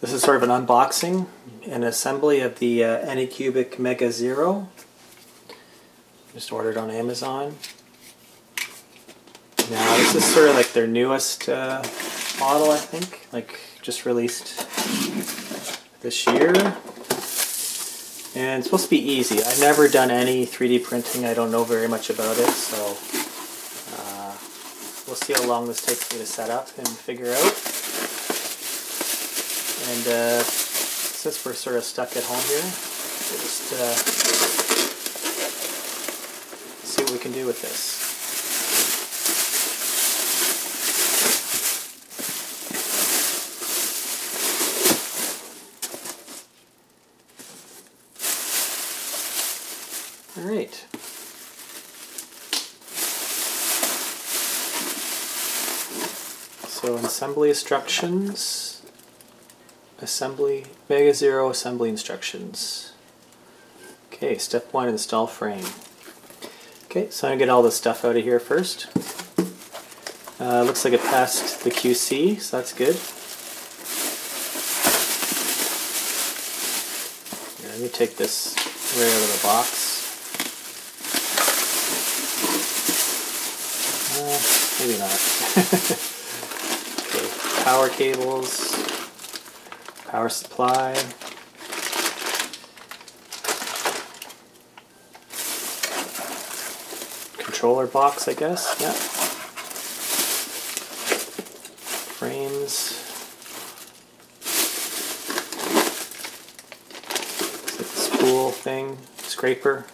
This is sort of an unboxing and assembly of the uh, Anycubic Mega Zero. Just ordered on Amazon. Now this is sort of like their newest uh, model, I think. Like just released this year. And it's supposed to be easy. I've never done any 3D printing. I don't know very much about it, so uh, we'll see how long this takes me to set up and figure out. And uh, since we're sort of stuck at home here, we'll just uh, see what we can do with this. All right. So assembly instructions, assembly, Mega Zero assembly instructions. Okay, step one, install frame. Okay, so I'm gonna get all this stuff out of here first. Uh, looks like it passed the QC, so that's good. Here, let me take this right out of the box. Uh, maybe not. okay, power cables, power supply. Controller box, I guess, yeah. Frames. Like spool thing, scraper.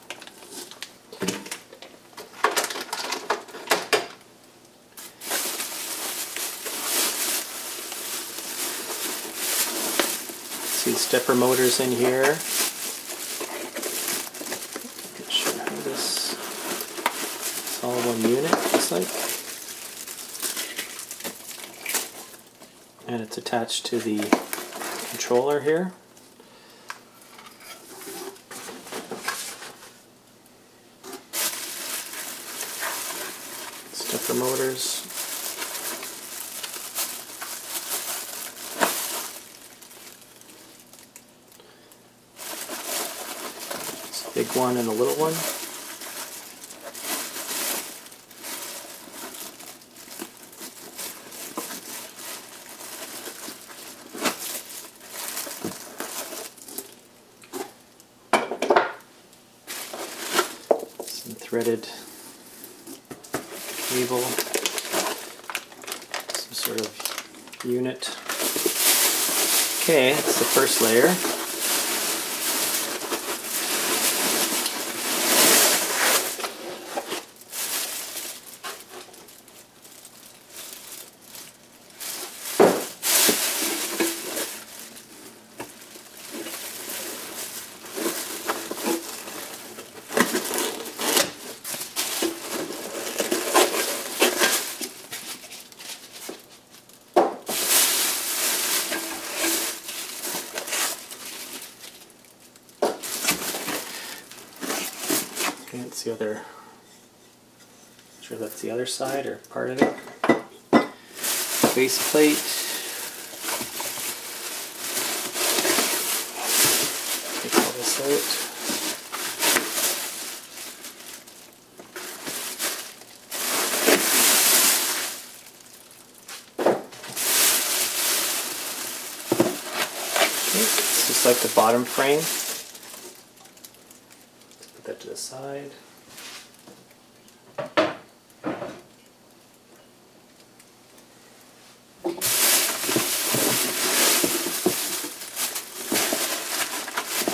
See stepper motors in here. Not sure how this it's all one unit, looks like. And it's attached to the controller here. Stepper motors. It's a big one and a little one. Some threaded cable, some sort of unit. Okay, that's the first layer. Other. Sure, that's the other side or part of it. Base plate. Take all this out. Okay, it's just like the bottom frame. Put that to the side.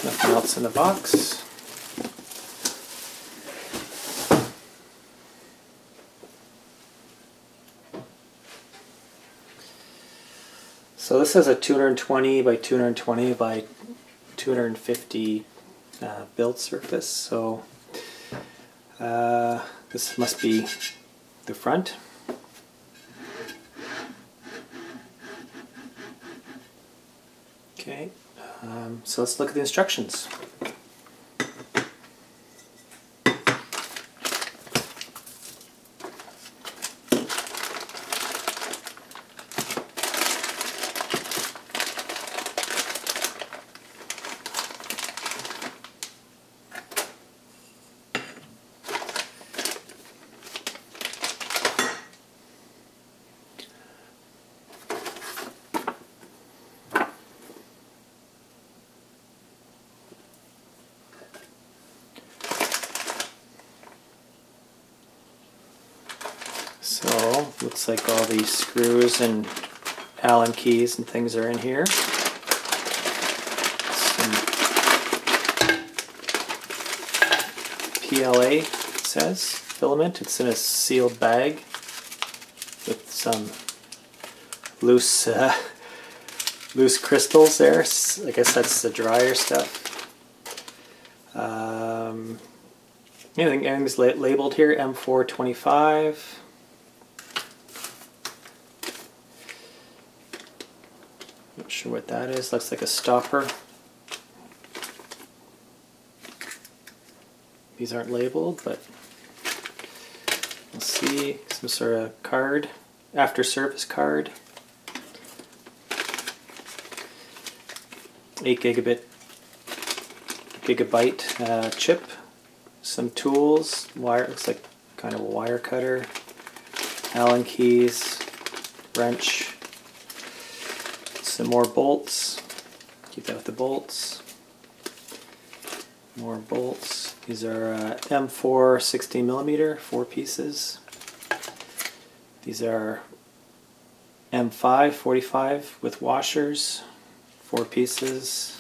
Nothing else in the box. So this is a 220 by 220 by 250 uh, build surface. So uh, this must be the front. Okay, um, so let's look at the instructions. So, looks like all these screws and And things are in here. Some PLA says filament. It's in a sealed bag with some loose uh, loose crystals there. I guess that's the dryer stuff. Um, anything, everything's labeled here M425. Not sure what that is. Looks like a stopper. These aren't labeled, but we'll see. Some sort of card, after service card. 8 gigabit gigabyte uh, chip, some tools, wire looks like kind of a wire cutter, Allen keys, wrench, some more bolts. Keep that with the bolts. More bolts. These are uh, M4 16 millimeter, four pieces. These are M5 45 with washers four pieces.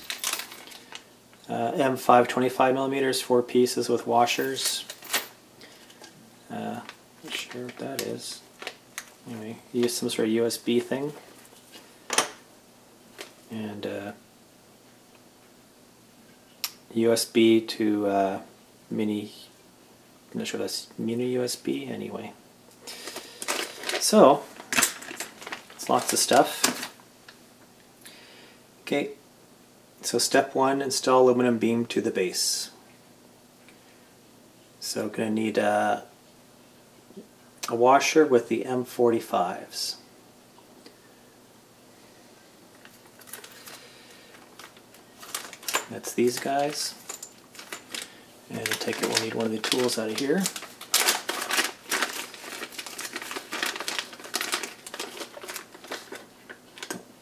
Uh, M5 25 millimeters, four pieces with washers. Uh, not sure what that is. Anyway, use some sort of USB thing. And uh, USB to uh, mini, I'm not sure that's mini USB anyway. So, it's lots of stuff. Okay, so step one, install aluminum beam to the base. So going to need a, a washer with the M45s. That's these guys. And I take it we'll need one of the tools out of here. I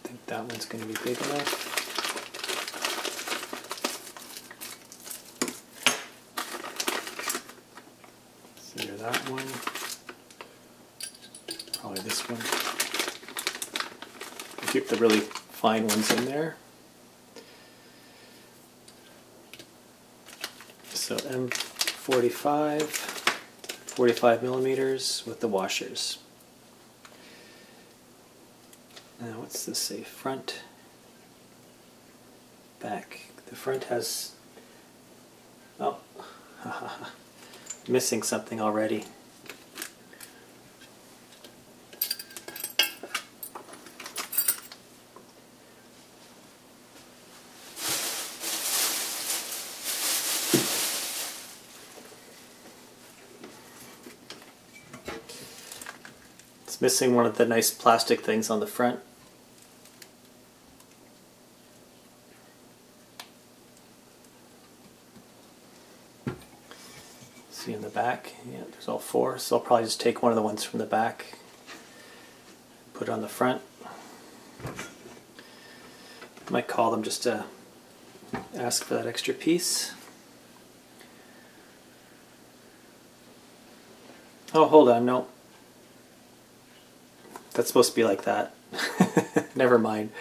think that one's going to be big enough. So that one. Probably this one. Keep the really fine ones in there. So M45, 45 millimeters with the washers. Now what's this say? Front, back. The front has, oh, missing something already. Missing one of the nice plastic things on the front. See in the back, yeah, there's all four. So I'll probably just take one of the ones from the back, put it on the front. Might call them just to ask for that extra piece. Oh, hold on, no. That's supposed to be like that. Never mind.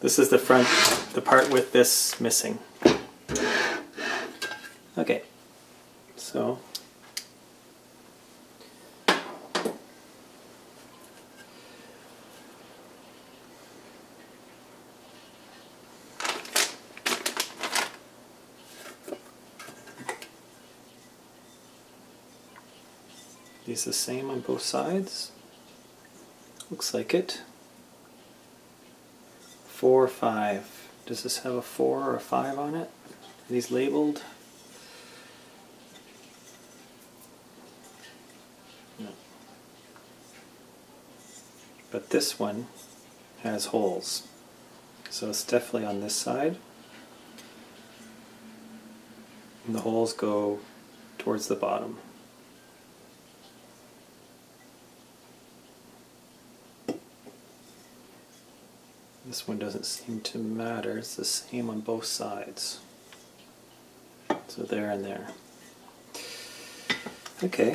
This is the front, the part with this missing. Okay, so These the same on both sides. Looks like it. Four or five. Does this have a four or a five on it? Are these labeled? No. But this one has holes. So it's definitely on this side. And the holes go towards the bottom. This one doesn't seem to matter. It's the same on both sides. So there and there. Okay.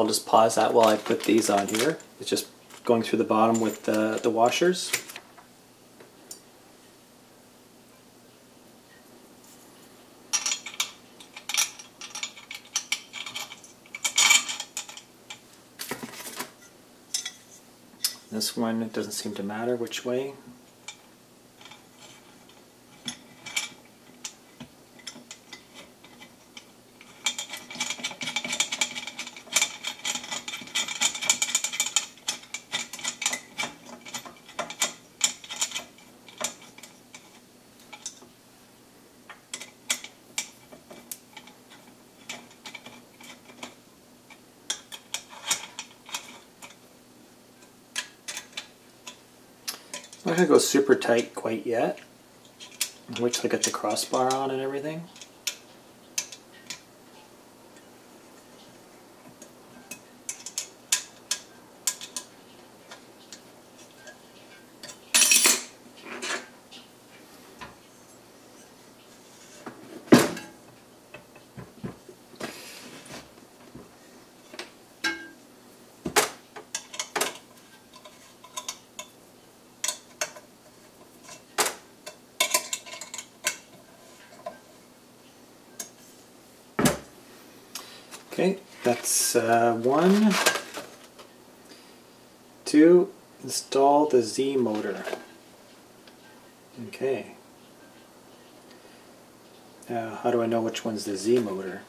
I'll just pause that while I put these on here. It's just going through the bottom with the, the washers. This one, it doesn't seem to matter which way. Going to go super tight quite yet. Till I get the crossbar on and everything. Okay, uh, one. Two, install the Z motor. Okay. Uh, how do I know which one's the Z motor?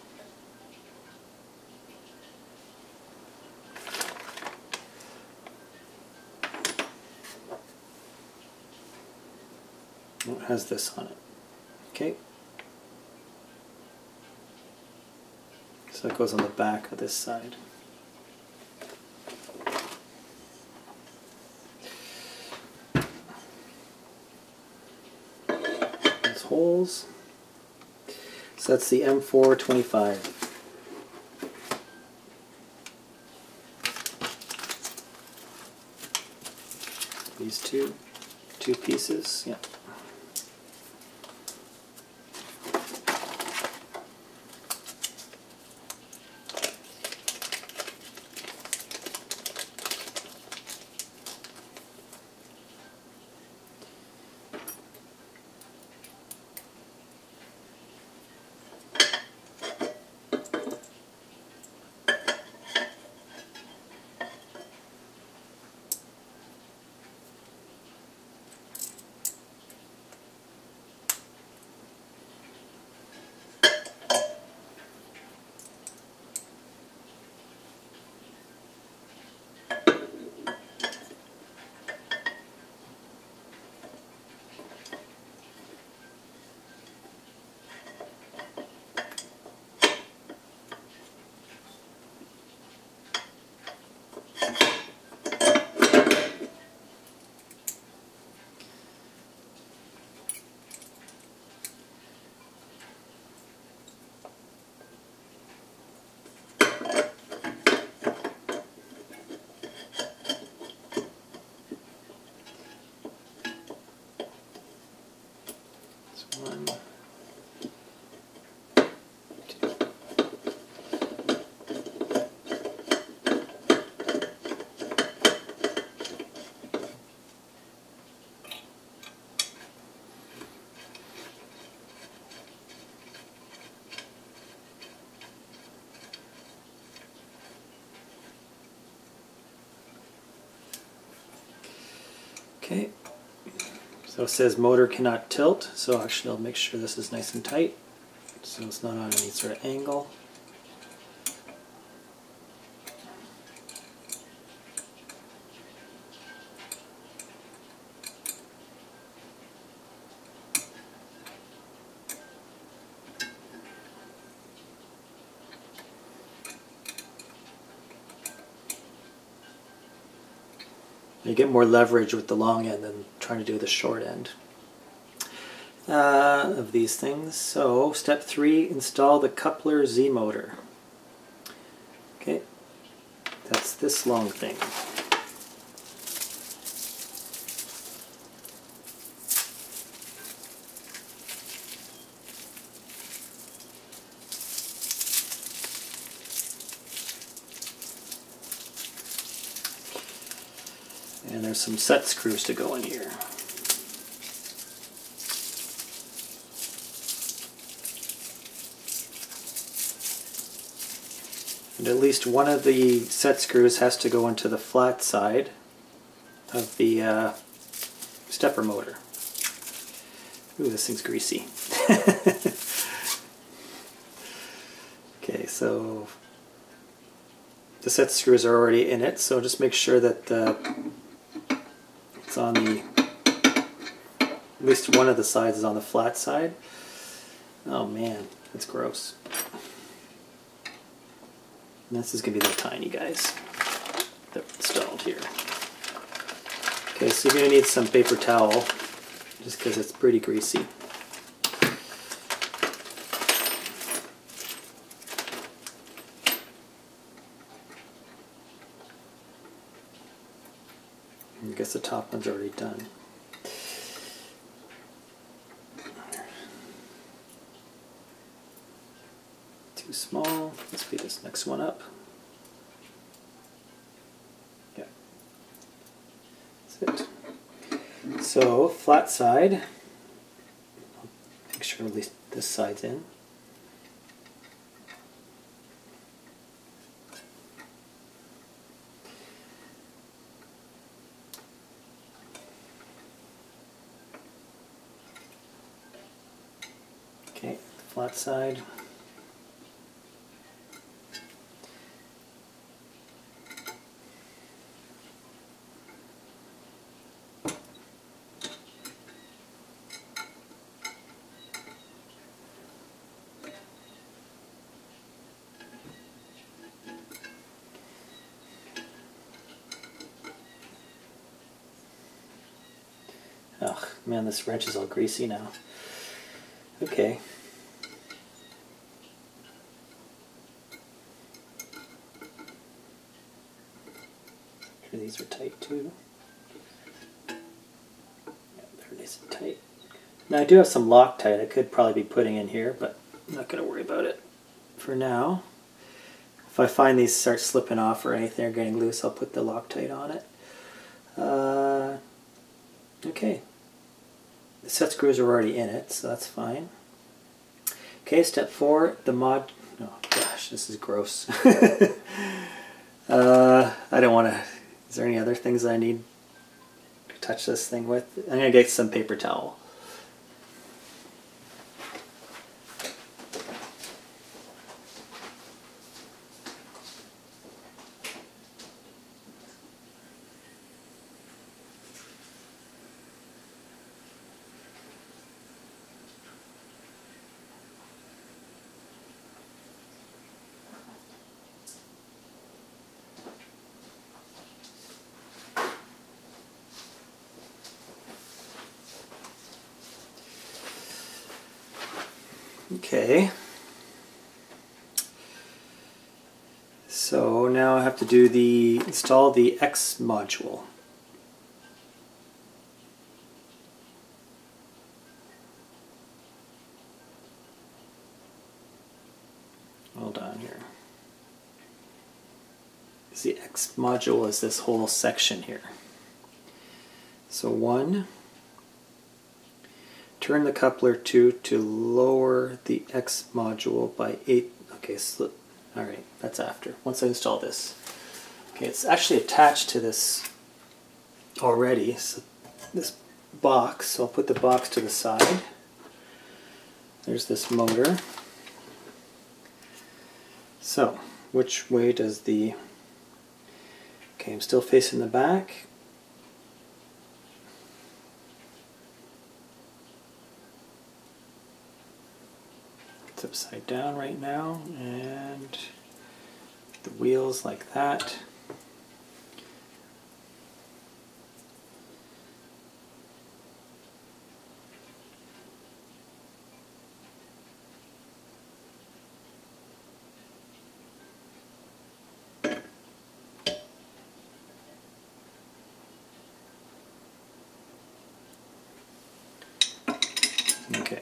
It has this on it. Okay. So it goes on the back of this side. These holes. So that's the M425. These two, two pieces, yeah. One. Okay. So it says motor cannot tilt, so actually I'll make sure this is nice and tight so it's not on any sort of angle. You get more leverage with the long end than trying to do the short end uh, of these things. So step three, install the coupler Z motor. Okay, that's this long thing. And there's some set screws to go in here. And at least one of the set screws has to go into the flat side of the uh, stepper motor. Ooh, this thing's greasy. okay, so the set screws are already in it, so just make sure that it's on the, at least one of the sides is on the flat side. Oh man, that's gross. And this is going to be the tiny guys that installed here. Okay, so you're going to need some paper towel just because it's pretty greasy. I guess the top one's already done. Too small. Let's speed this next one up. Yeah. That's it. So, flat side. Make sure at least this side's in. Okay, side. Ugh, man, this wrench is all greasy now. Okay. Sure these they're nice and tight. Now I do have some Loctite I could probably be putting in here, but I'm not going to worry about it for now. If I find these start slipping off or anything or getting loose, I'll put the Loctite on it. Uh, okay. The set screws are already in it, so that's fine. Okay, step four, the mod... Oh gosh, this is gross. uh, I don't want to... Is there any other things I need to touch this thing with? I'm going to get some paper towel. Okay. So now I have to do the install the X module. Hold on here. The X module is this whole section here. So one, turn the coupler to to lower the X module by 8. Okay, so, alright, that's after. Once I install this. Okay, it's actually attached to this already, so this box. So I'll put the box to the side. There's this motor. So, which way does the... Okay, I'm still facing the back. Upside down right now, and the wheels like that. Okay.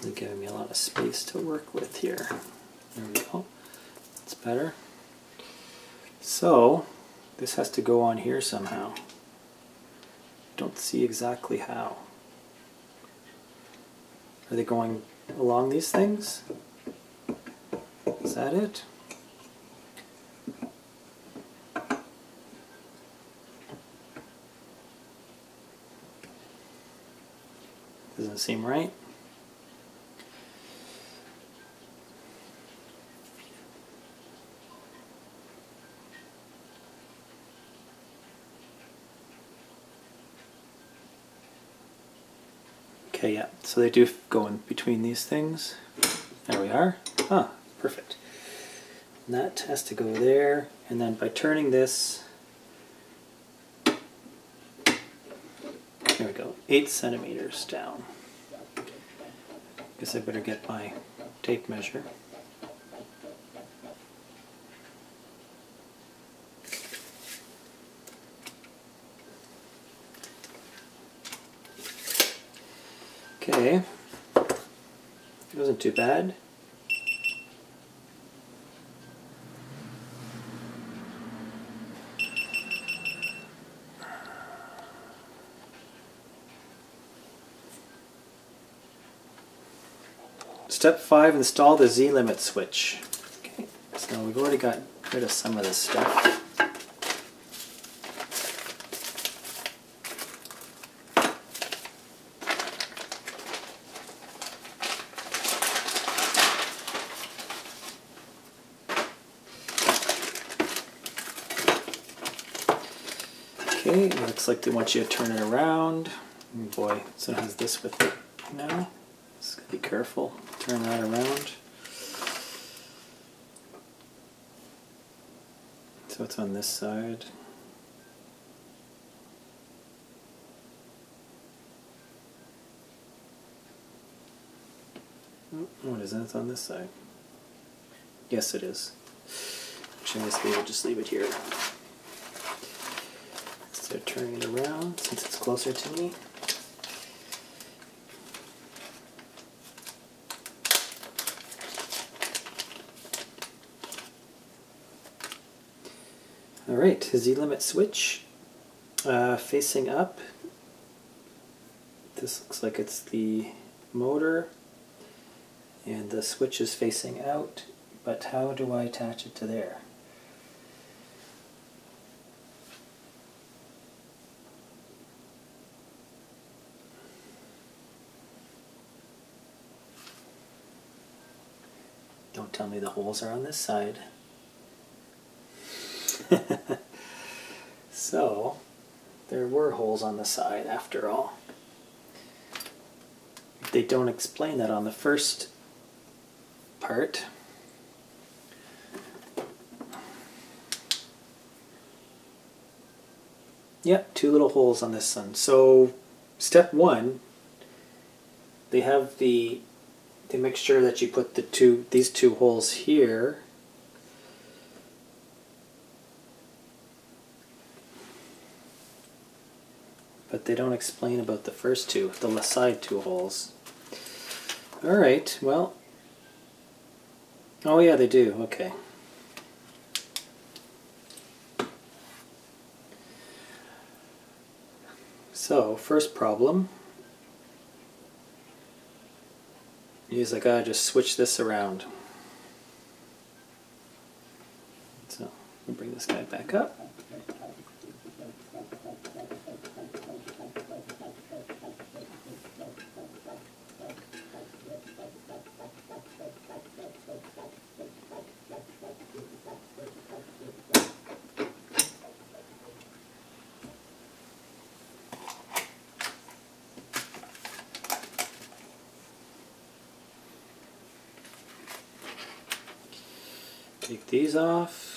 They're giving me a lot of space to work with here. There we go. That's better. So, this has to go on here somehow. Don't see exactly how. Are they going along these things? Is that it? Doesn't seem right. Okay, yeah, so they do go in between these things. There we are. Ah, perfect. And that has to go there, and then by turning this, there we go, eight centimeters down. I guess I better get my tape measure. Okay, it wasn't too bad. Step 5, install the Z-limit switch. Okay, so we've already got rid of some of this stuff. Okay, looks like they want you to turn it around. Oh boy, so it has this with it now. Just gotta be careful. Turn that around. So it's on this side. Oh, What is that? It's on this side. Yes, it is. Actually, this case, we'll just leave it here. Turning it around, since it's closer to me. Alright, Z-limit switch. Uh, facing up. This looks like it's the motor. And the switch is facing out. But how do I attach it to there? Me the holes are on this side. so, there were holes on the side after all. They don't explain that on the first part. Yep, two little holes on this one. So, step one, they have the, they make sure that you put the two, these two holes here but they don't explain about the first two, the side two holes. Alright, well. Oh yeah, they do, okay. So, first problem. Is I gotta just switch this around. So, bring this guy back up. Take these off.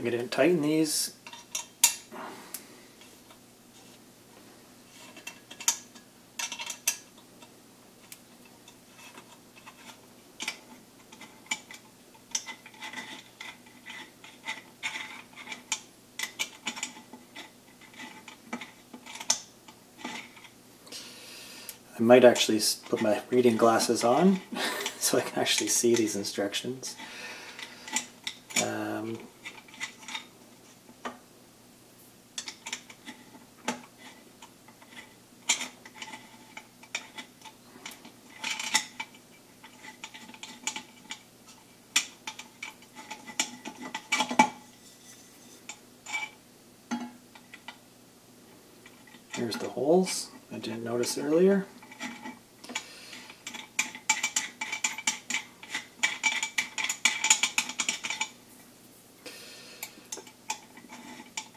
Think I didn't tighten these. I might actually put my reading glasses on so I can actually see these instructions. Um, Here's the holes. I didn't notice earlier.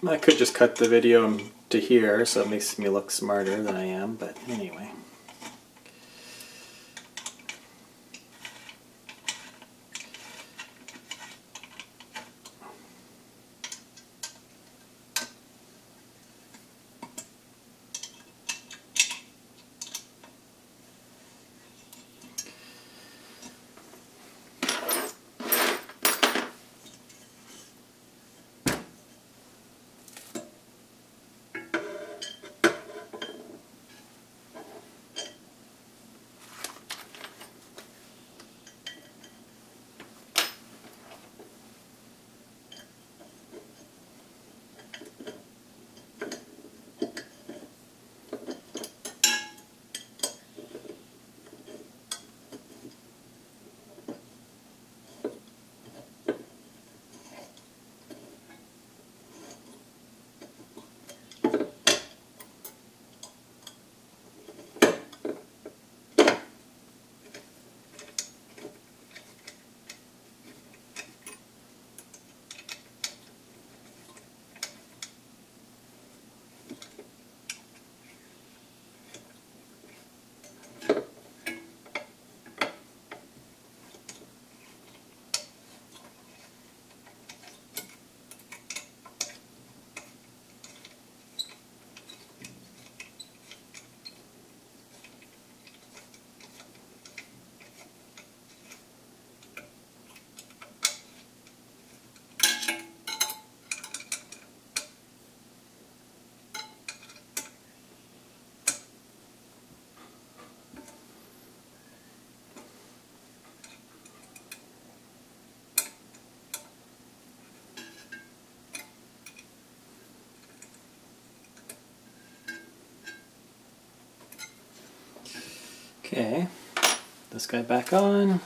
I could just cut the video to here so it makes me look smarter than I am, but anyway. Okay, this guy back on.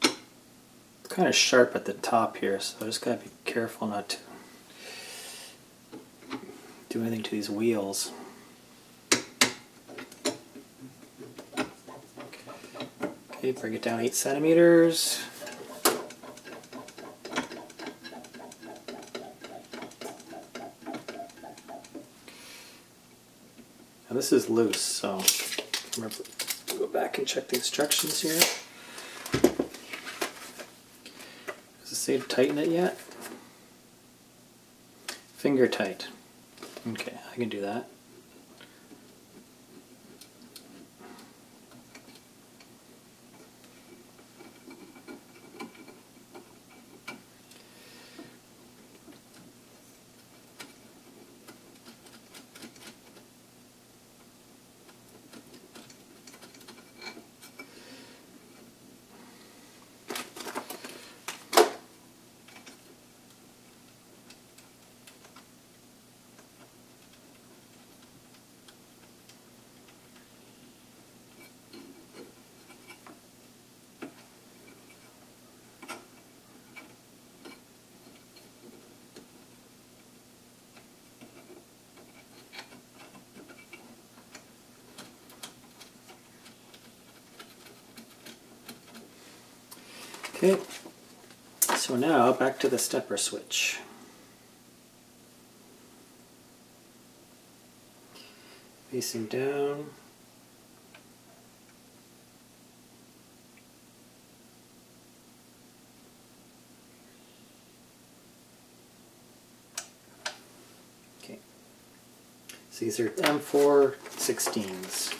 It's kind of sharp at the top here, so I just gotta be careful not to do anything to these wheels. Okay, bring it down eight centimeters. Now this is loose, so remember, go back and check the instructions here. Does it say to tighten it yet? Finger tight. Okay, I can do that. Okay, So now back to the stepper switch. Facing down. Okay. So these are M4 16s.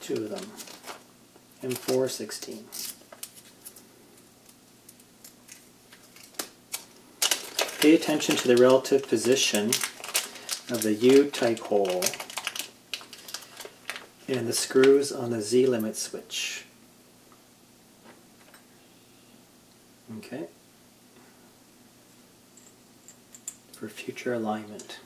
Two of them. M4 16. Pay attention to the relative position of the U-type hole and the screws on the Z-limit switch. Okay. For future alignment.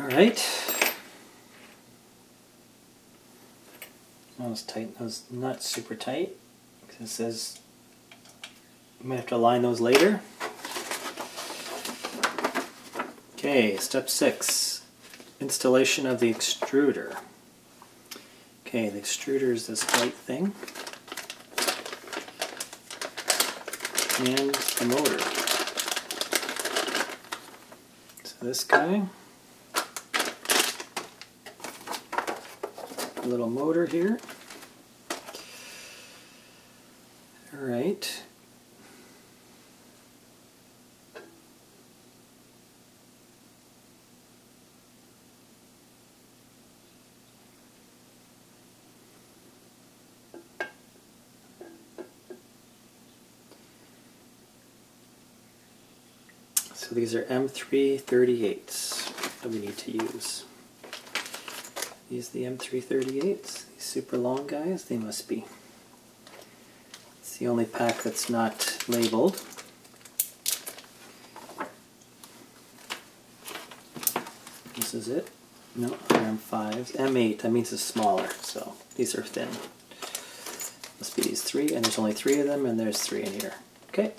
All right. Those tight, those not super tight, because it says you might have to align those later. Okay, step six, installation of the extruder. Okay, the extruder is this white thing. And the motor. So this guy. Little motor here. All right. So these are M338s that we need to use. These the M338s, these super long guys, they must be. It's the only pack that's not labeled. This is it. No, M5s. M8, that means it's smaller, so these are thin. Must be these three, and there's only three of them, and there's three in here. Okay.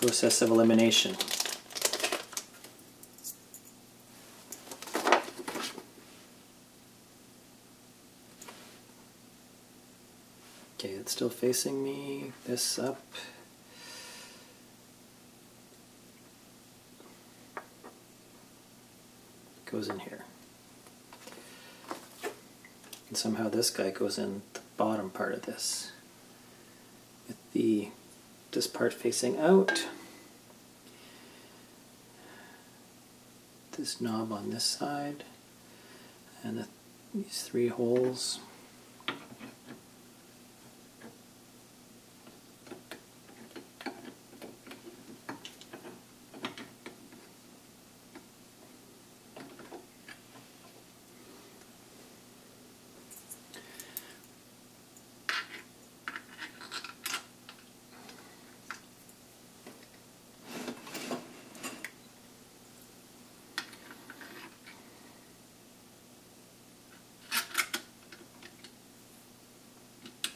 Process of elimination. Okay, it's still facing me, this up. Goes in here. And somehow this guy goes in the bottom part of this. With the this part facing out. This knob on this side. And the, these three holes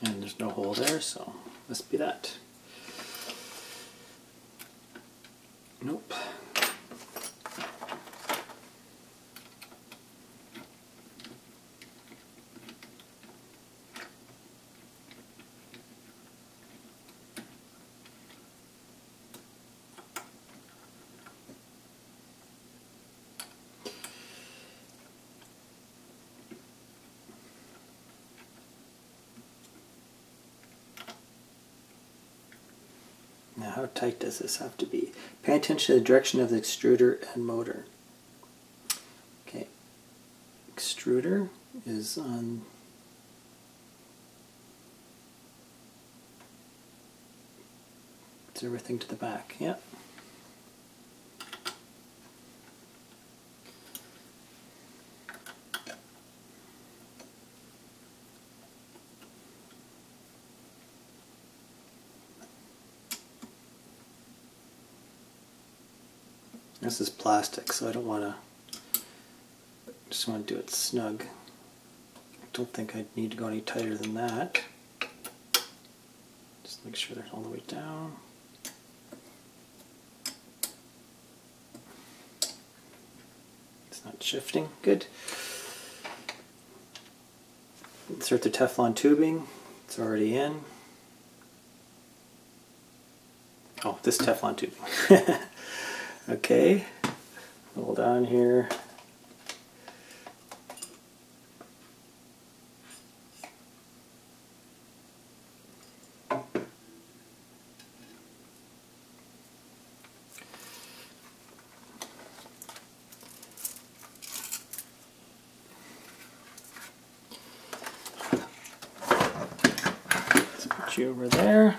And there's no hole there, so must be that. Nope. Now, how tight does this have to be? Pay attention to the direction of the extruder and motor. Okay, extruder is on it's everything to the back, yeah. This is plastic, so I don't want to, just want to do it snug. I don't think I need to go any tighter than that. Just make sure they're all the way down. It's not shifting, good. Insert the Teflon tubing, it's already in. Oh, this Teflon tubing. Okay, hold on here. Let's put you over there.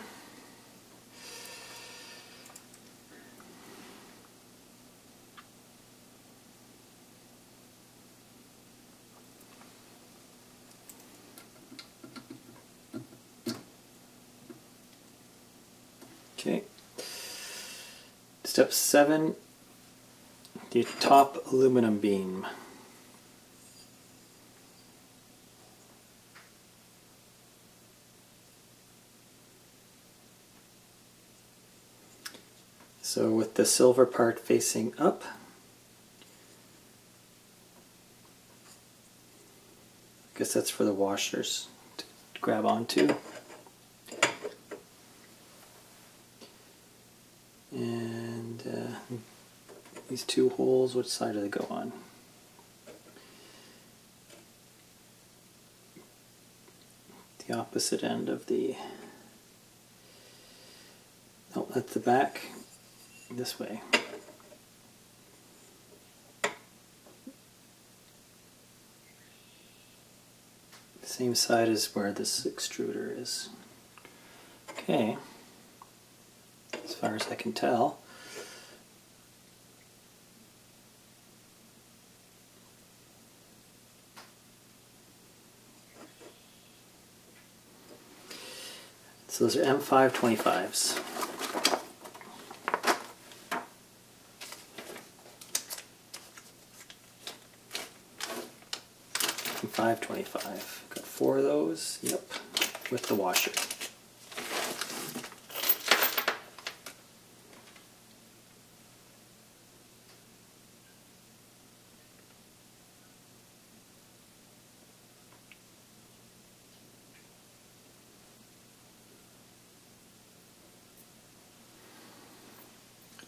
Okay. Step seven, the top aluminum beam. So with the silver part facing up, I guess that's for the washers to grab onto. And uh, these two holes, which side do they go on? The opposite end of the. Oh, that's the back. This way. Same side as where this extruder is. Okay as far as I can tell. So those are M525s. M525. Got four of those. Yep. With the washer.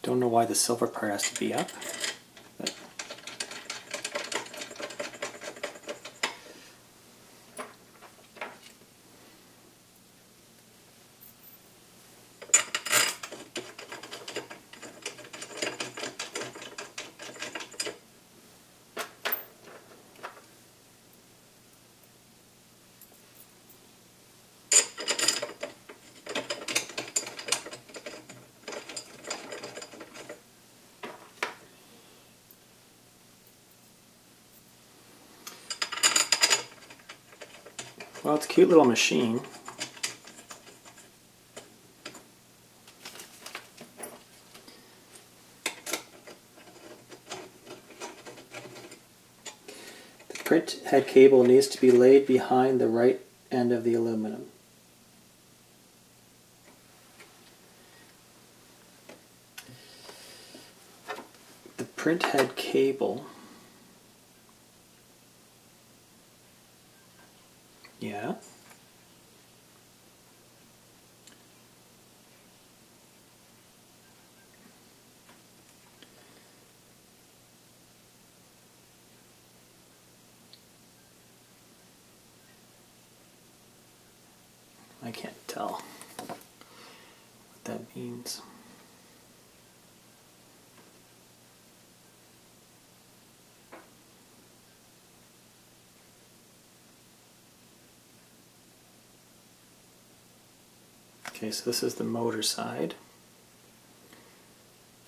Don't know why the silver part has to be up. Well, it's a cute little machine. The print head cable needs to be laid behind the right end of the aluminum. The print head cable Yeah. I can't tell what that means. Okay, so this is the motor side.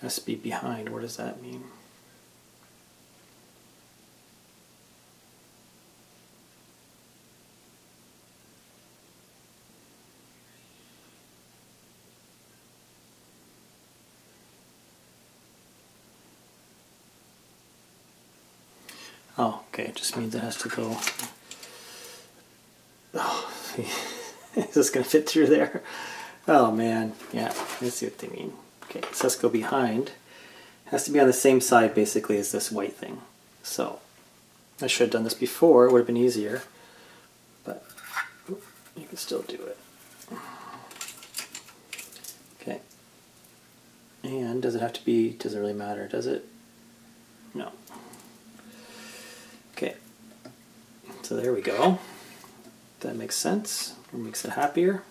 SB behind, what does that mean? Oh, okay, it just means it has to go. Oh, is this going to fit through there? Oh man, yeah, I see what they mean. Okay, so let's go behind. It has to be on the same side basically as this white thing. So, I should have done this before, it would have been easier. But, you can still do it. Okay. And does it have to be, does it really matter, does it? No. Okay. So there we go. That makes sense, or makes it happier.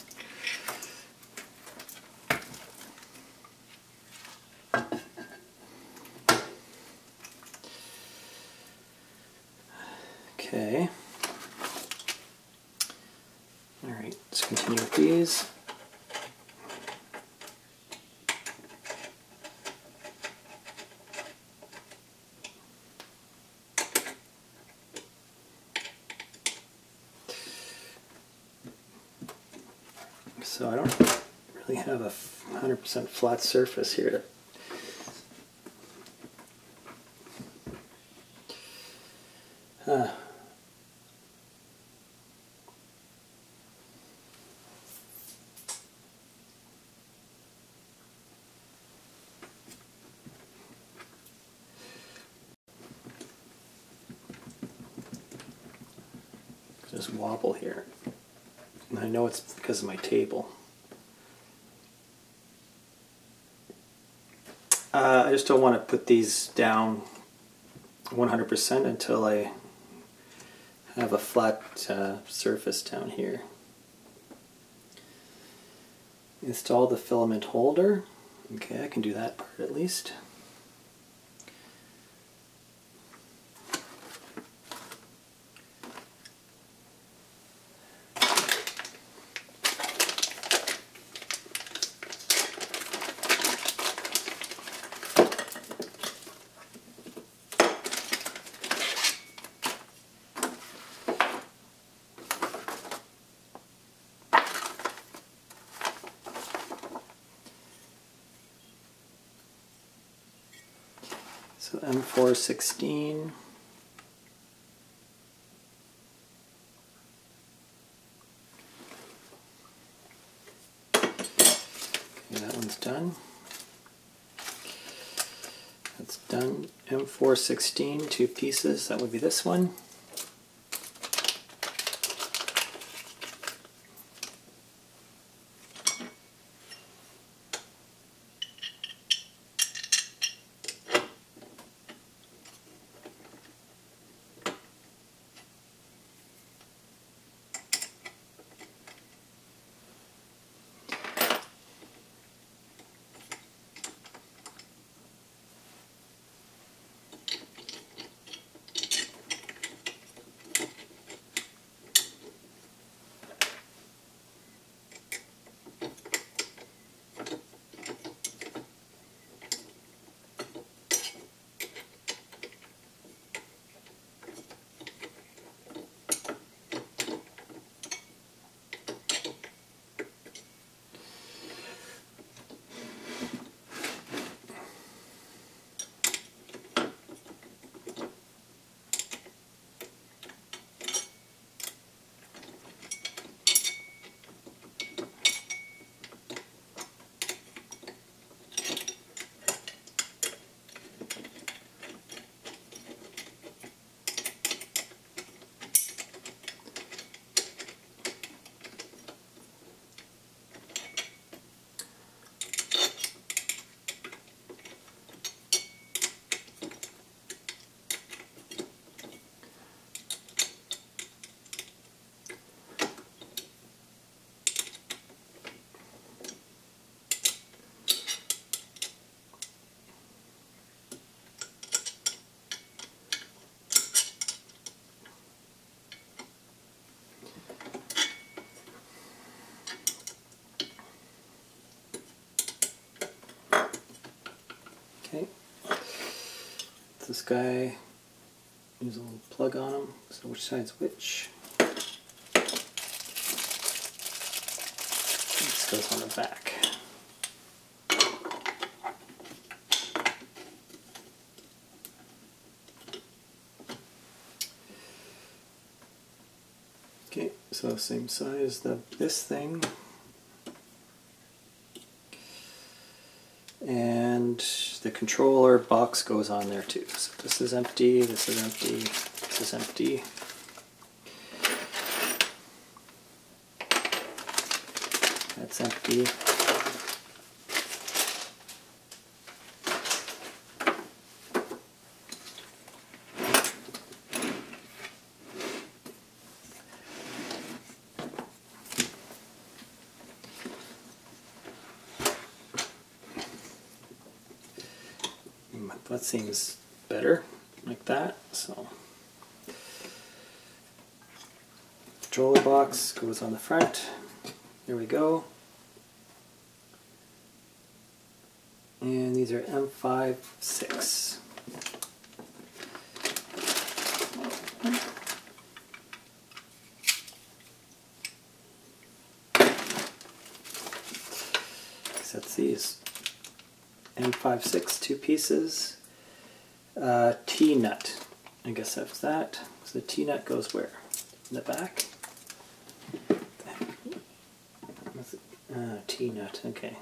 Okay. All right, let's continue with these. So I don't really have a 100% flat surface here. Just wobble here. And I know it's because of my table. Uh, I just don't want to put these down 100% until I have a flat uh, surface down here. Install the filament holder. Okay, I can do that part at least. So M416. Okay, that one's done. That's done. M416, two pieces. That would be this one. This guy, there's a little plug on him, so which side's which? This goes on the back. Okay, so same size the this thing. And the controller box goes on there too. So this is empty, this is empty, this is empty. That's empty. That seems better, like that. So, controller box goes on the front. There we go. And these are M5 6. That's these. M56, two pieces. Uh, T-nut. I guess that's that. So the T-nut goes where? In the back? Uh, T-nut, okay.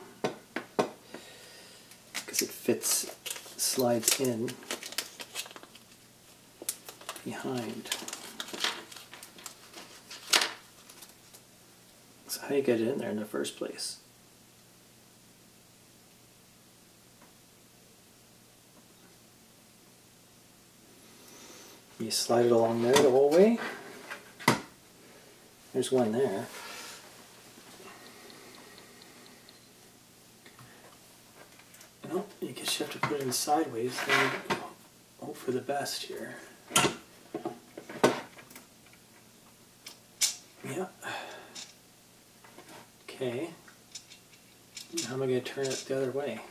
Because it fits, slides in behind. So how do you get it in there in the first place? You slide it along there the whole way. There's one there. Well, you you have to put it in sideways. Hope for the best here. Yeah. Okay. How am I going to turn it the other way?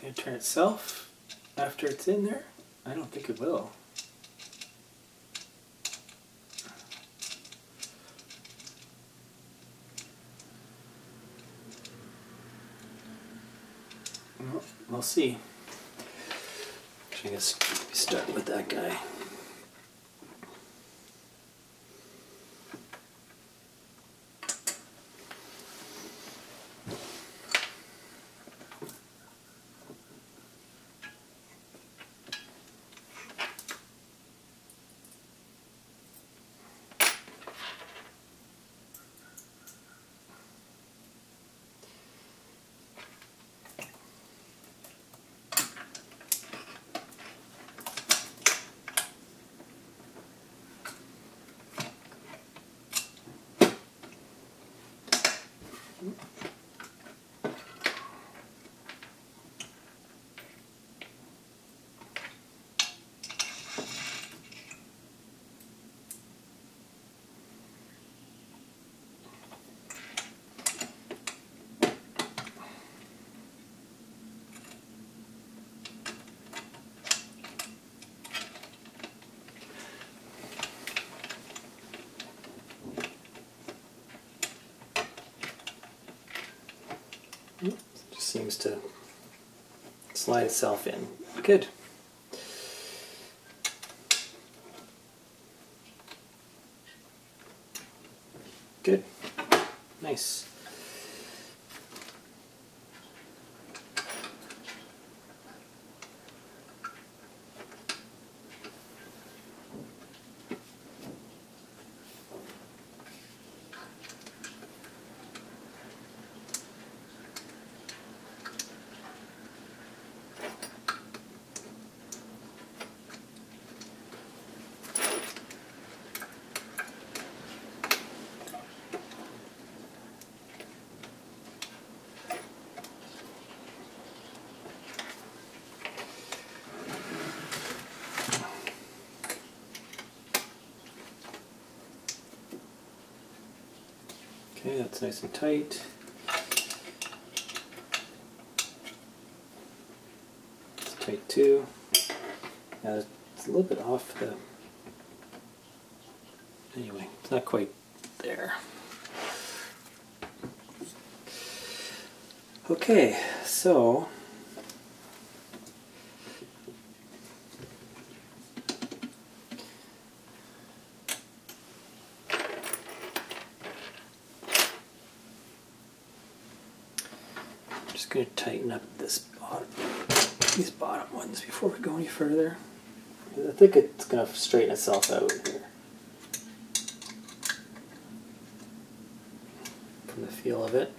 Going to turn itself after it's in there? I don't think it will. Well, we'll see. I guess we start with that guy. Just seems to slide itself in. Good. nice. Okay, that's nice and tight. It's tight too. Now it's a little bit off the. Anyway, it's not quite there. Okay, so tighten up this bottom, these bottom ones before we go any further. I think it's going to straighten itself out here. From the feel of it.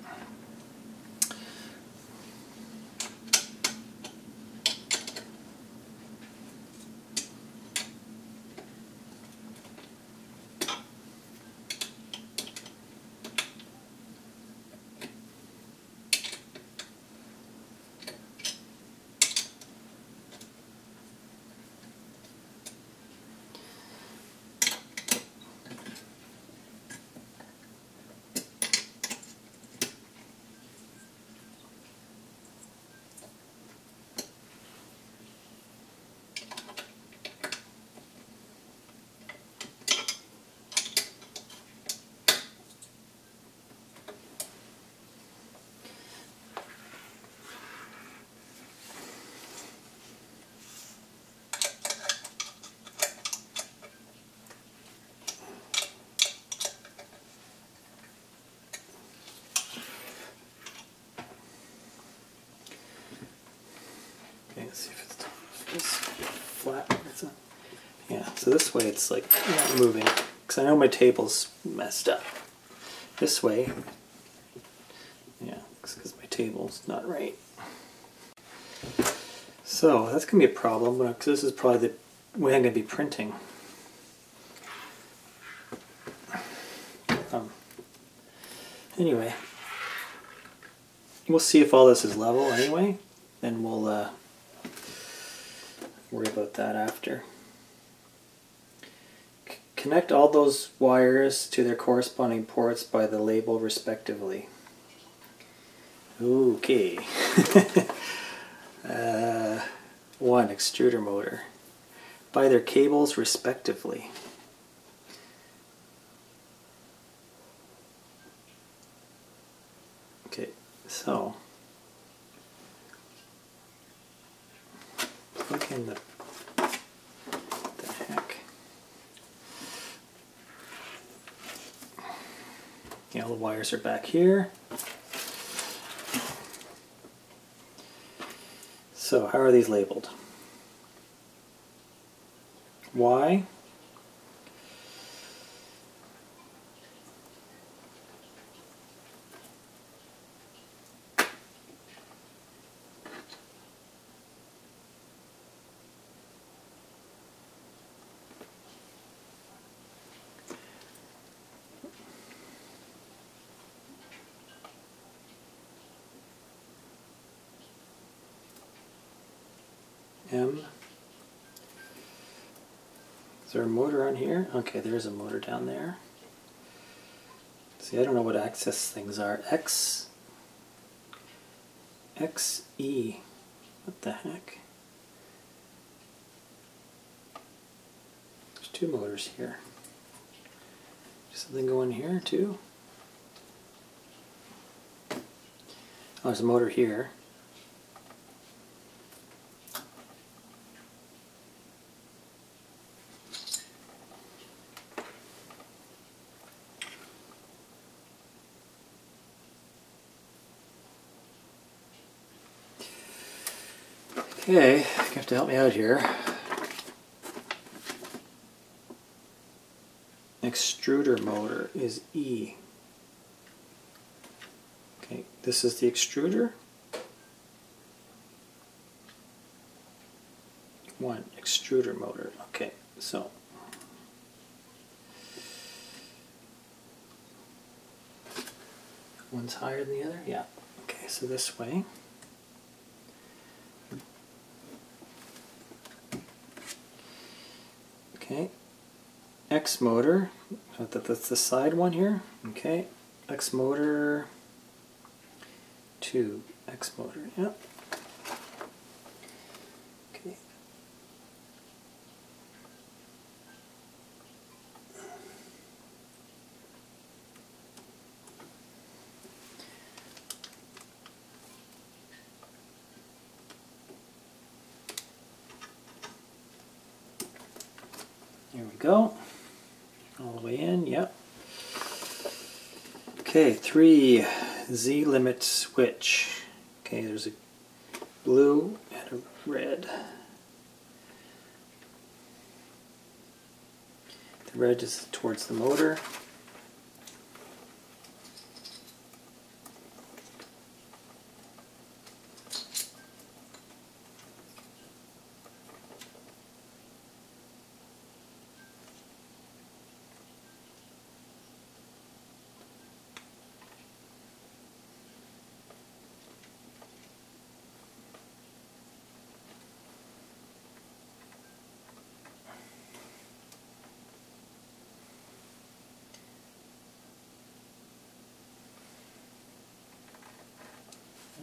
See if it's, it's flat. It's a, yeah, so this way it's like not moving because I know my table's messed up. This way, yeah, because my table's not right. So that's gonna be a problem because this is probably the way I'm gonna be printing. Um, anyway, we'll see if all this is level anyway, then we'll uh, worry about that after. C connect all those wires to their corresponding ports by the label respectively. Okay. uh, one, extruder motor. By their cables respectively. Okay, so plug in the heck. Yeah, all the wires are back here. So how are these labeled? Y M. Is there a motor on here? Okay, there's a motor down there. See, I don't know what access things are. X. X E. What the heck? There's two motors here. Something going here too? Oh, there's a motor here. Okay, you have to help me out here. Extruder motor is E. Okay, this is the extruder. One, extruder motor. Okay, so. One's higher than the other? Yeah. Okay, so this way. Okay. X motor, that's the side one here. Okay. X motor 2. X motor, yep. Okay. There we go. All the way in, yep. Okay, three, Z limit switch. Okay, there's a blue and a red. The red is towards the motor.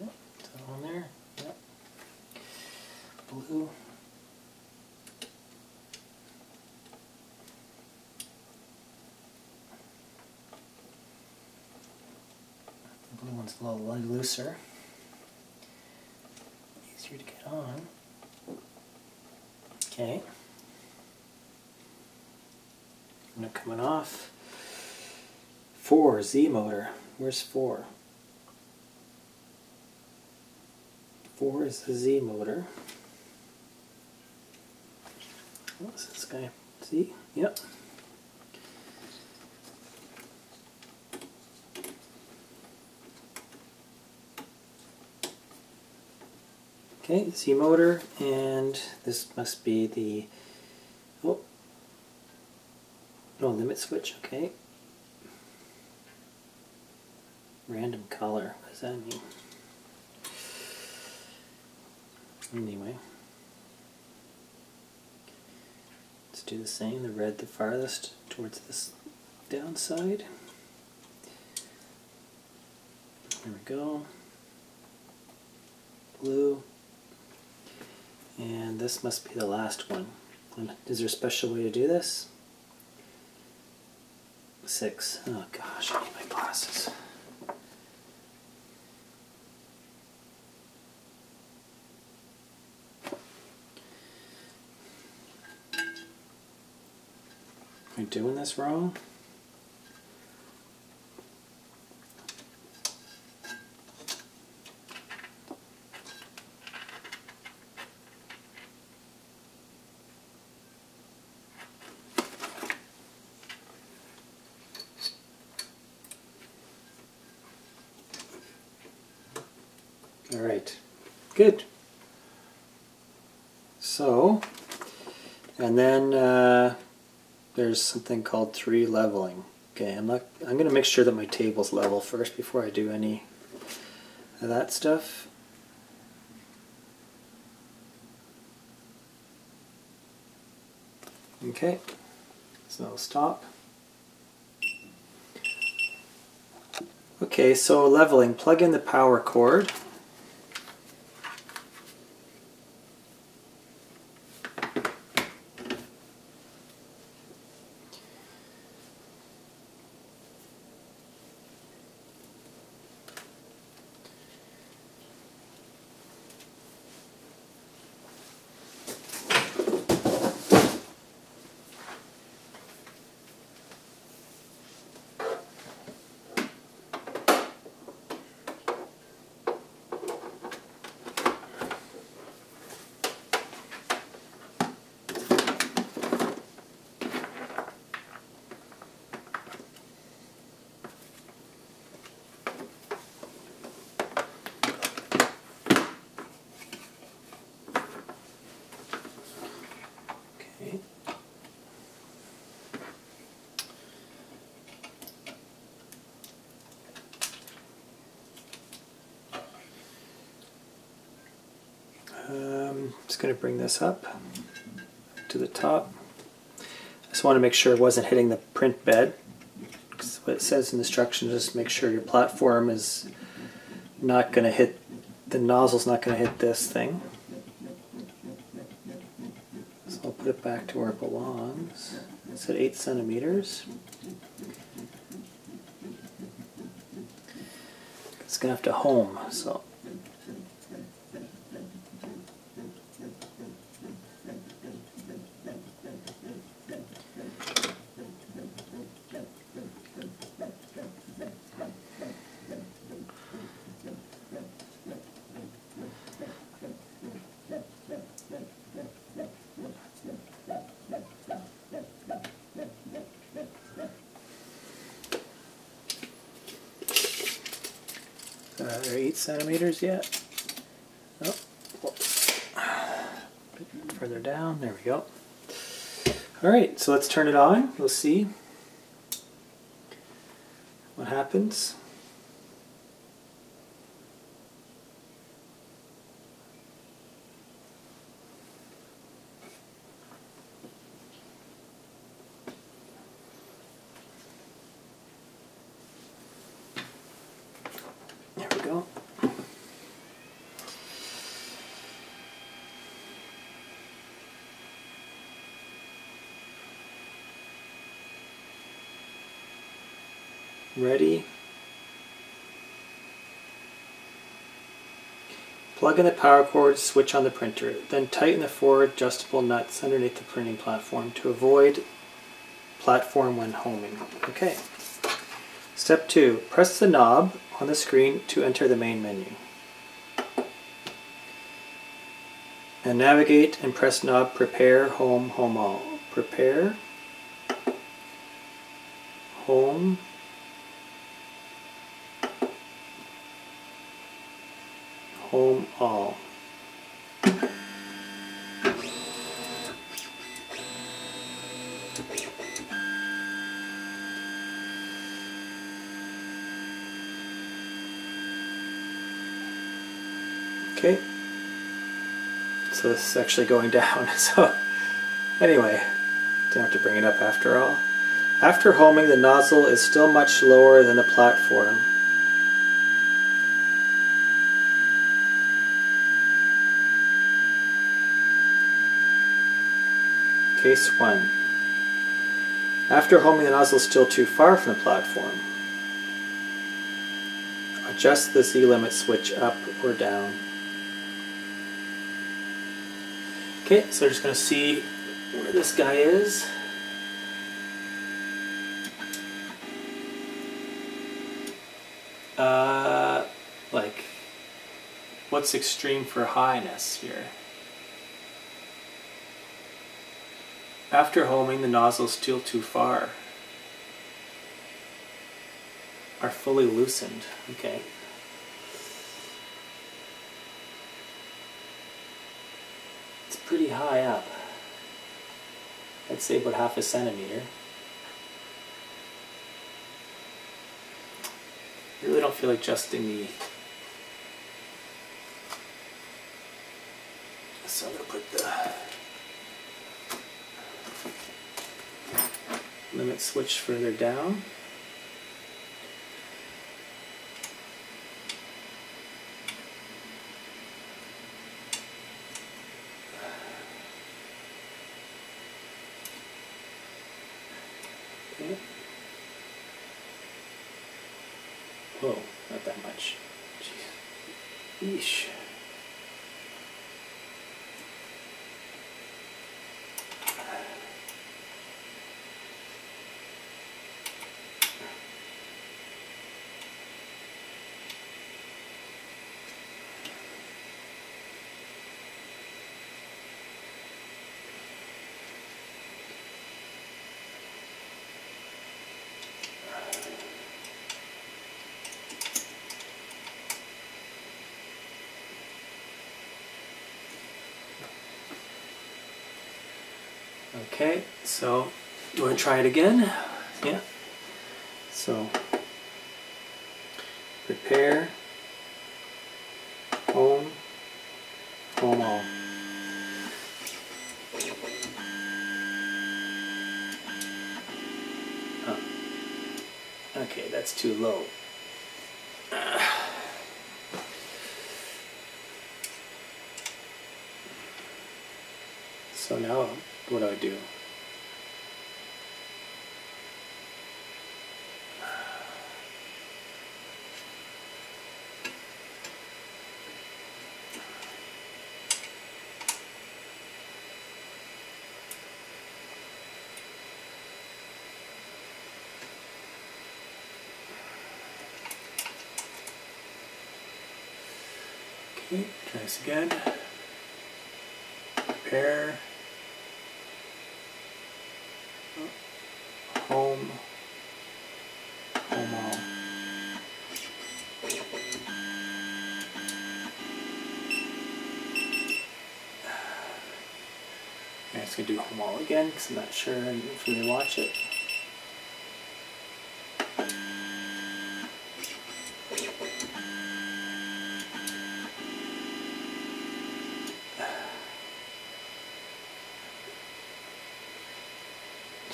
Yep, is that on there? Yep. Blue. The blue one's a little looser. Easier to get on. Okay. Now coming off. Four Z motor. Where's four? Four is the Z motor. What's this guy? Z? Yep. Okay, Z motor, and this must be the oh no limit switch. Okay, random color. What does that mean? Anyway, let's do the same. The red the farthest towards this downside. There we go. Blue. And this must be the last one. And Is there a special way to do this? Six. Oh gosh, I need my glasses. Am I doing this wrong? All right, good. So, and then uh, there's something called three leveling. Okay, I'm not. I'm going to make sure that my table's level first before I do any of that stuff. Okay, so I'll stop. Okay, so leveling. Plug in the power cord. Just going to bring this up to the top. I just want to make sure it wasn't hitting the print bed. Because what it says in the instructions is make sure your platform is not going to hit, the nozzle's not going to hit this thing. So I'll put it back to where it belongs. It's at 8 centimeters. It's going to have to home, so centimeters yet. Oh, further down. There we go. All right, so let's turn it on. We'll see what happens. There we go. Ready? Plug in the power cord, switch on the printer, then tighten the four adjustable nuts underneath the printing platform to avoid platform when homing. Okay. Step 2. Press the knob on the screen to enter the main menu. And navigate and press knob Prepare, Home, Home All. Prepare, Home, Home All. Okay. So this is actually going down. So anyway, didn't have to bring it up after all. After homing, the nozzle is still much lower than the platform. Case 1. After homing, the nozzle is still too far from the platform. Adjust the Z-limit switch up or down. Okay, so we're just going to see where this guy is. Uh, like, what's extreme for highness here? After homing, the nozzles still too far. Are fully loosened. Okay. It's pretty high up. I'd say about half a centimeter. I really don't feel like adjusting the so I'm gonna put the limit switch further down. Okay. Whoa, not that much. Jeez. Yeesh. Okay, so you want to try it again? Yeah. So prepare, home, home all. Okay, that's too low. So now, what do I do? Okay, try this again. Prepare. Home. Home all. I'm just gonna do home all again because I'm not sure if you watch it.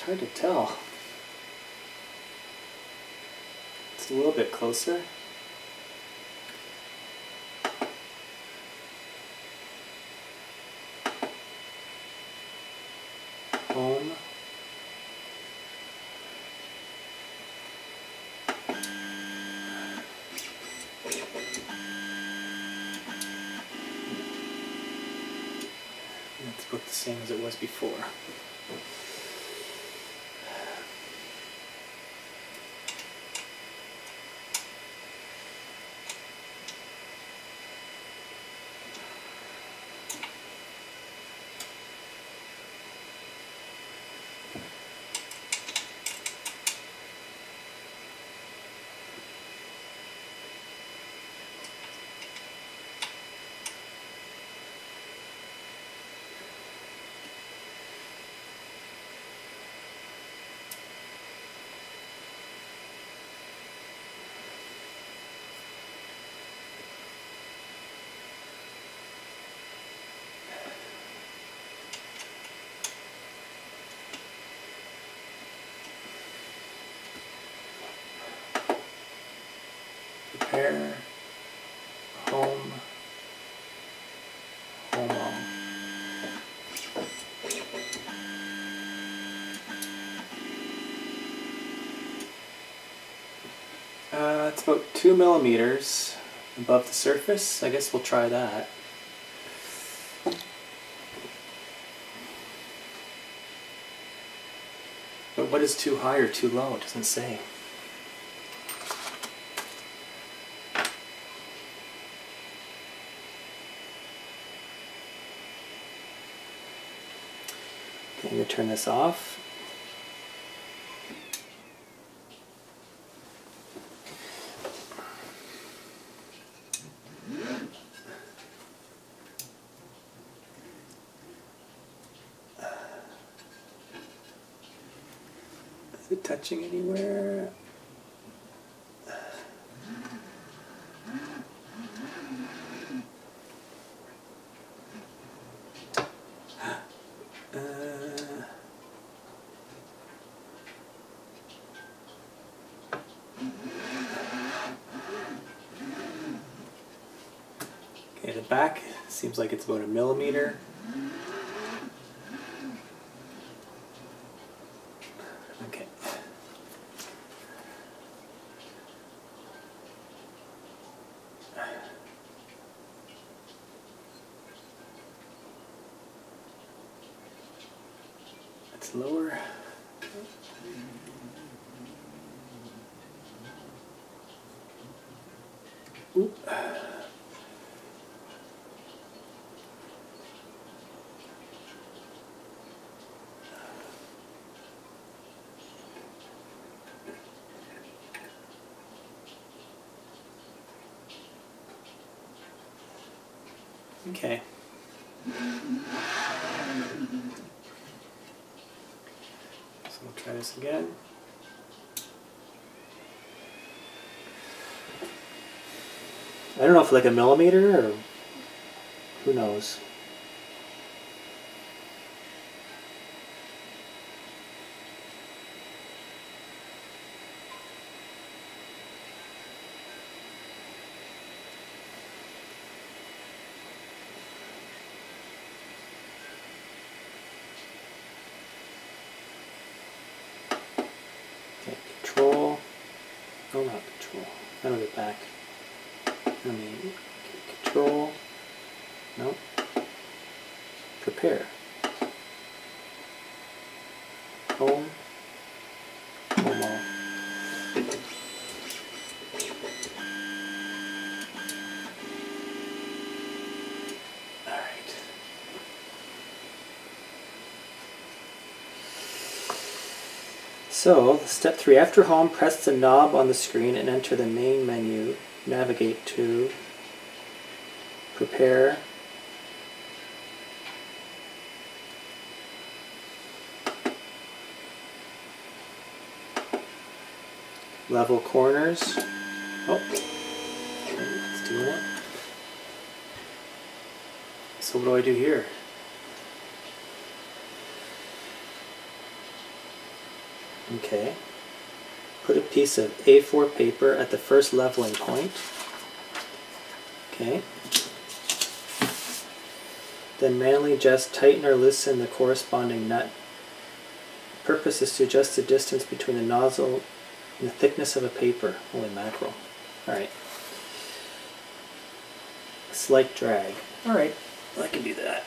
Hard to tell. It's a little bit closer. Home. It's about the same as it was before. Prepare. Home. Home all. Uh, it's about two millimeters above the surface. I guess we'll try that. But what is too high or too low? It doesn't say. Okay, I'm going to turn this off. Is it touching anywhere? The back seems like it's about a millimeter. Okay. That's lower. Oop. Okay. So we'll try this again. I don't know if like a millimeter or who knows. Oh, not control. How do I get back? I mean, control. No. Prepare. Home. Home all. Alright. So, step three, after home, press the knob on the screen and enter the main menu. Navigate to prepare level corners. Oh, it's doing it. So what do I do here? Okay. Put a piece of A4 paper at the first leveling point. Okay. Then manually just tighten or loosen the corresponding nut. Purpose is to adjust the distance between the nozzle and the thickness of a paper. Holy mackerel. Alright. Slight drag. Alright, I can do that.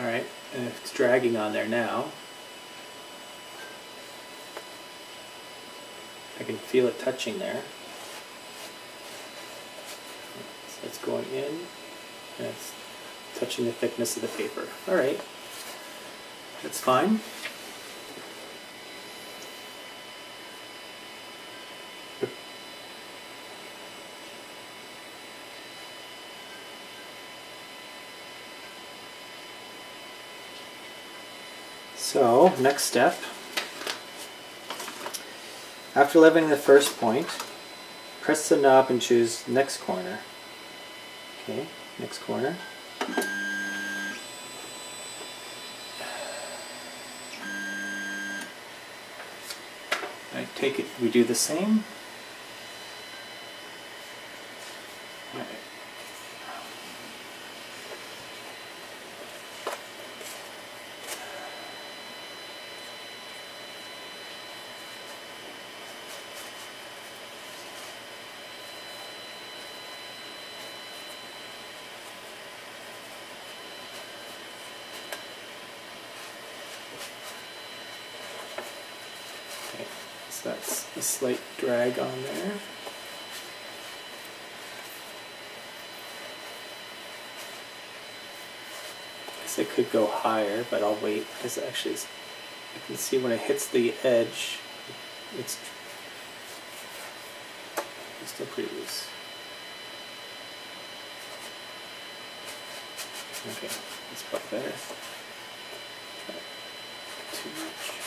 Alright, and on there now. I can feel it touching there. So it's going in, and it's touching the thickness of the paper. Alright, that's fine. Next step. After leveling the first point, press the knob and choose next corner. Okay, next corner. I take it we do the same. Alright. Okay, so that's a slight drag on there. I guess I could go higher, but I'll wait because actually it's- I can see when it hits the edge, it's, it's still pretty loose. Okay, that's probably better. Try Too much.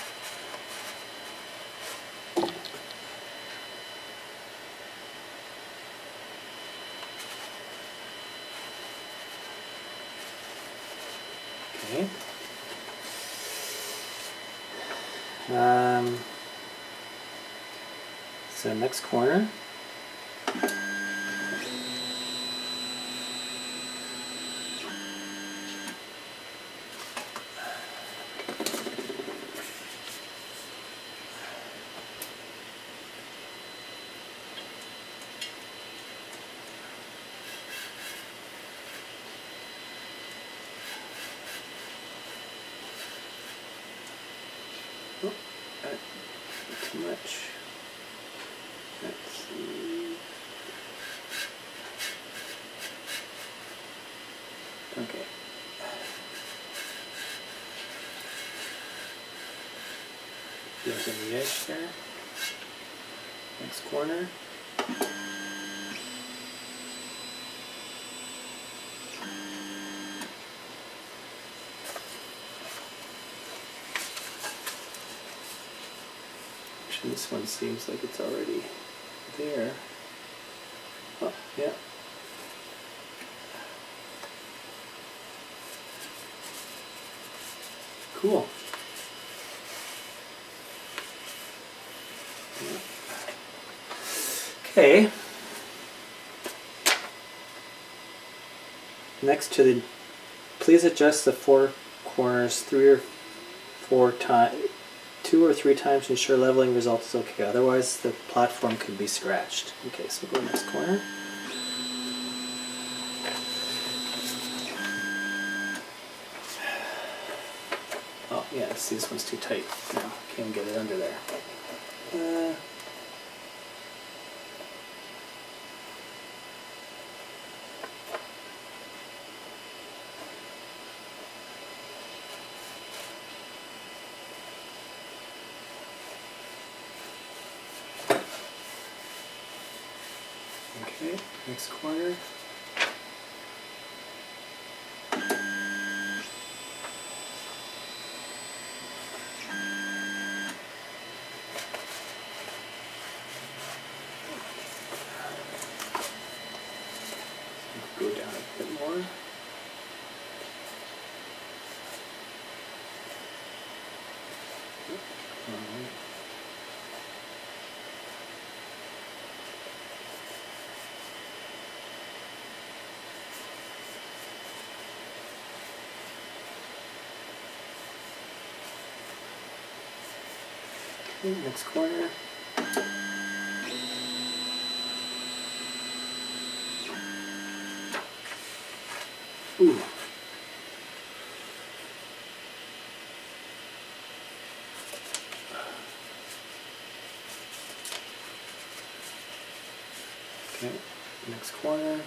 Okay. Um, so next corner. Oh, uh, too much. Let's see. Okay. Goes in the there. Next corner. Actually, this one seems like it's already there. Oh, yeah. cool. Okay. Next to the, please adjust the four corners three or four times, two or three times to ensure leveling result is okay. Otherwise, the platform could be scratched. Okay, so we'll go next corner. Oh yeah, see this one's too tight. No, can't get it under there. Uh, Okay, next corner. Go down a bit more. Alright. Next corner. Ooh. Okay, next corner.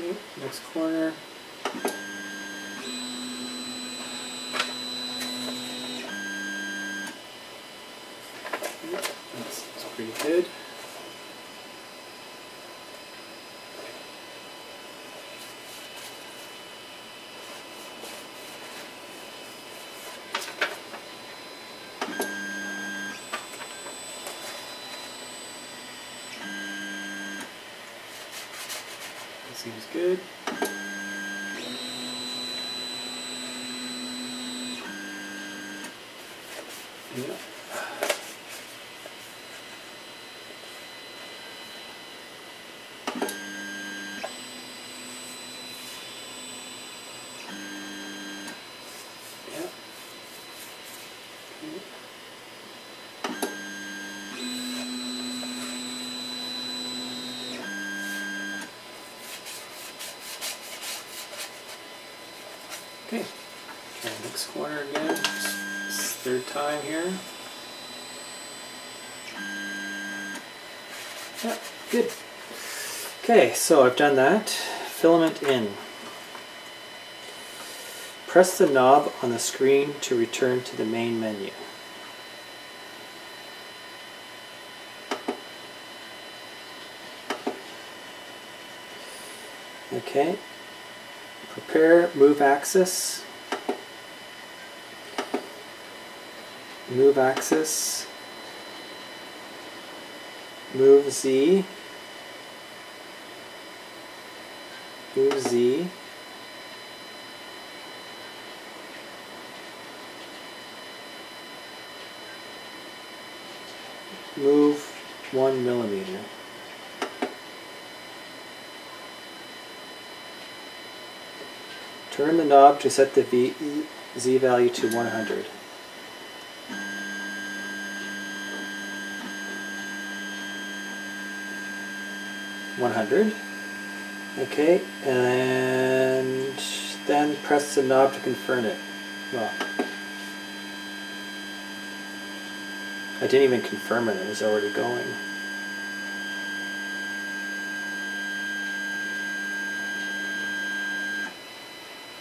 Okay, next corner. That's, that's pretty good. Good. Yeah. Yeah. Okay. Okay. Okay, next corner again. It's third time here. Yeah, good. Okay, so I've done that. Filament in. Press the knob on the screen to return to the main menu. Okay. Prepare move axis. Move axis. Move Z. Move Z. Move one millimeter. Turn the knob to set the v, Z value to 100. One hundred. Okay, and then press the knob to confirm it. Well, I didn't even confirm it; it was already going.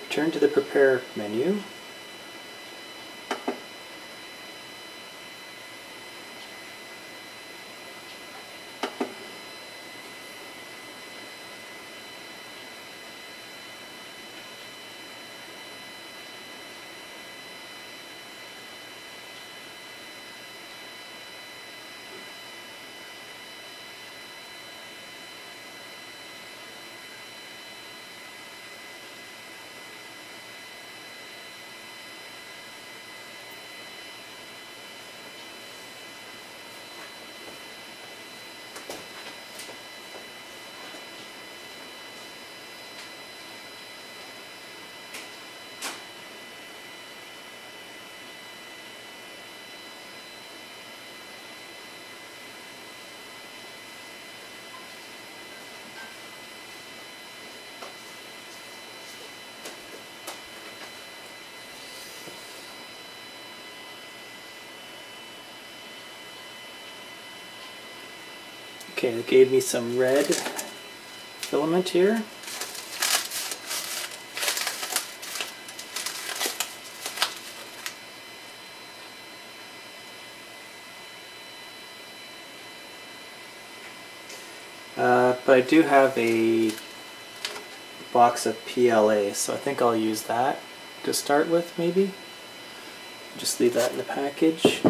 Return to the Prepare menu. Okay, it gave me some red filament here. Uh, but I do have a box of PLA, so I think I'll use that to start with, maybe. Just leave that in the package.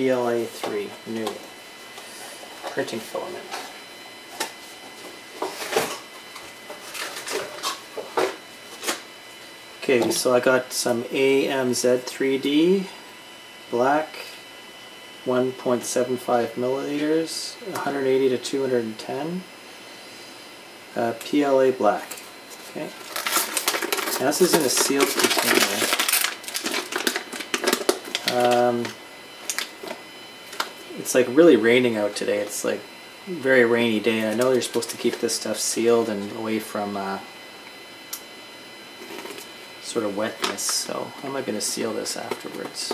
PLA 3, new. Printing filament. Okay, so I got some AMZ3D black 1.75 milliliters, 180 to 210. Uh, PLA black. Okay. Now this is in a sealed container. Um, it's like really raining out today. It's like very rainy day. I know you're supposed to keep this stuff sealed and away from uh, sort of wetness, so how am I going to seal this afterwards?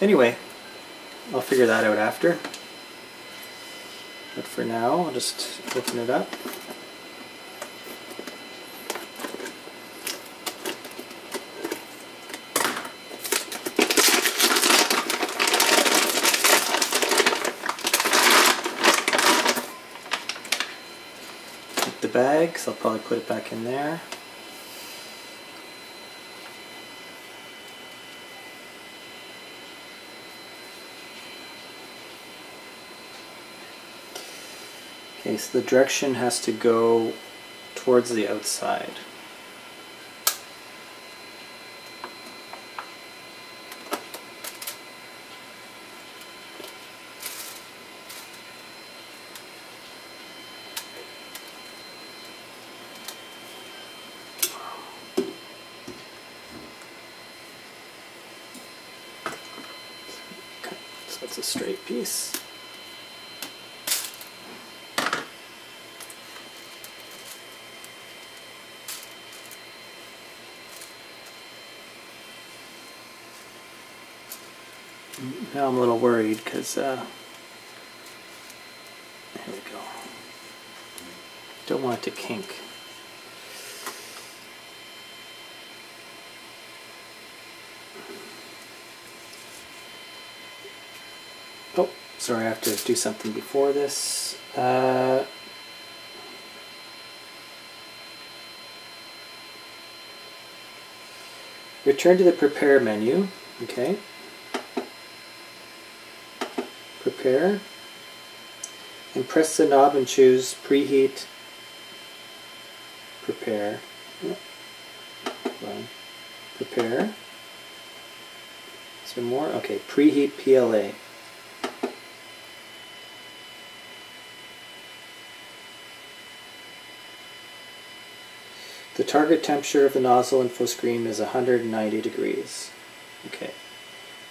Anyway, I'll figure that out after. But for now, I'll just open it up. bag, so I'll probably put it back in there. Okay, so the direction has to go towards the outside. That's a straight piece. Now I'm a little worried because, uh, there we go. Don't want it to kink. Oh, sorry, I have to do something before this. Uh, return to the prepare menu, okay. Prepare. And press the knob and choose preheat, prepare. Prepare. Is there more? Okay, preheat PLA. The target temperature of the nozzle info screen is 190 degrees. Okay,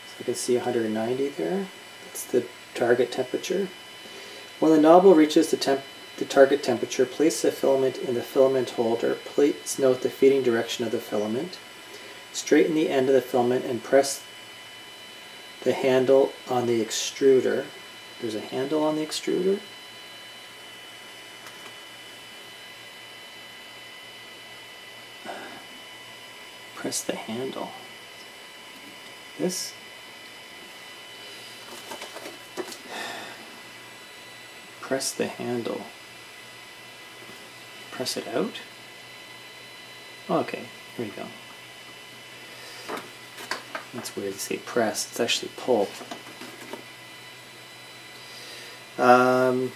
so I can see 190 there. That's the target temperature. When the nozzle reaches the, temp the target temperature, place the filament in the filament holder. Please note the feeding direction of the filament. Straighten the end of the filament and press the handle on the extruder. There's a handle on the extruder. Press the handle. This press the handle. Press it out. Okay, here we go. That's weird to say press, it's actually pull. Um,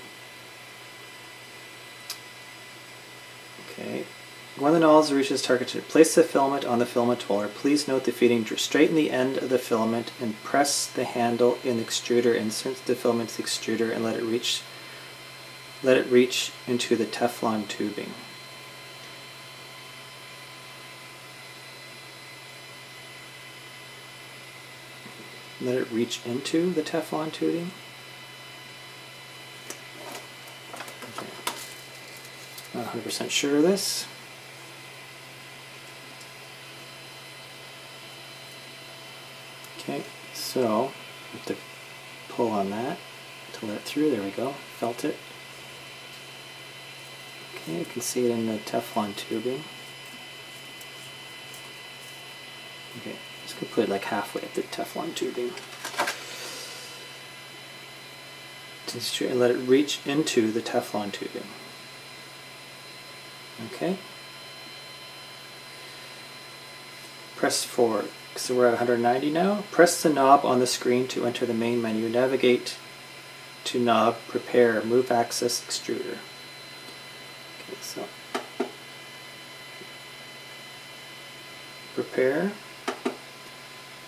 okay, when the nozzle reaches target, place the filament on the filament holder. Please note the feeding. Straighten the end of the filament and press the handle in the extruder. Insert the filament to the extruder and let it reach. Let it reach into the Teflon tubing. Let it reach into the Teflon tubing. Not 100% sure of this. Okay, so have to pull on that to let it through. There we go. Felt it. Okay, you can see it in the Teflon tubing. Okay, just gonna put it like halfway up the Teflon tubing. And let it reach into the Teflon tubing. Okay. Press 4, So we're at 190 now. Press the knob on the screen to enter the main menu. Navigate to knob, prepare, move axis, extruder. Okay, so prepare,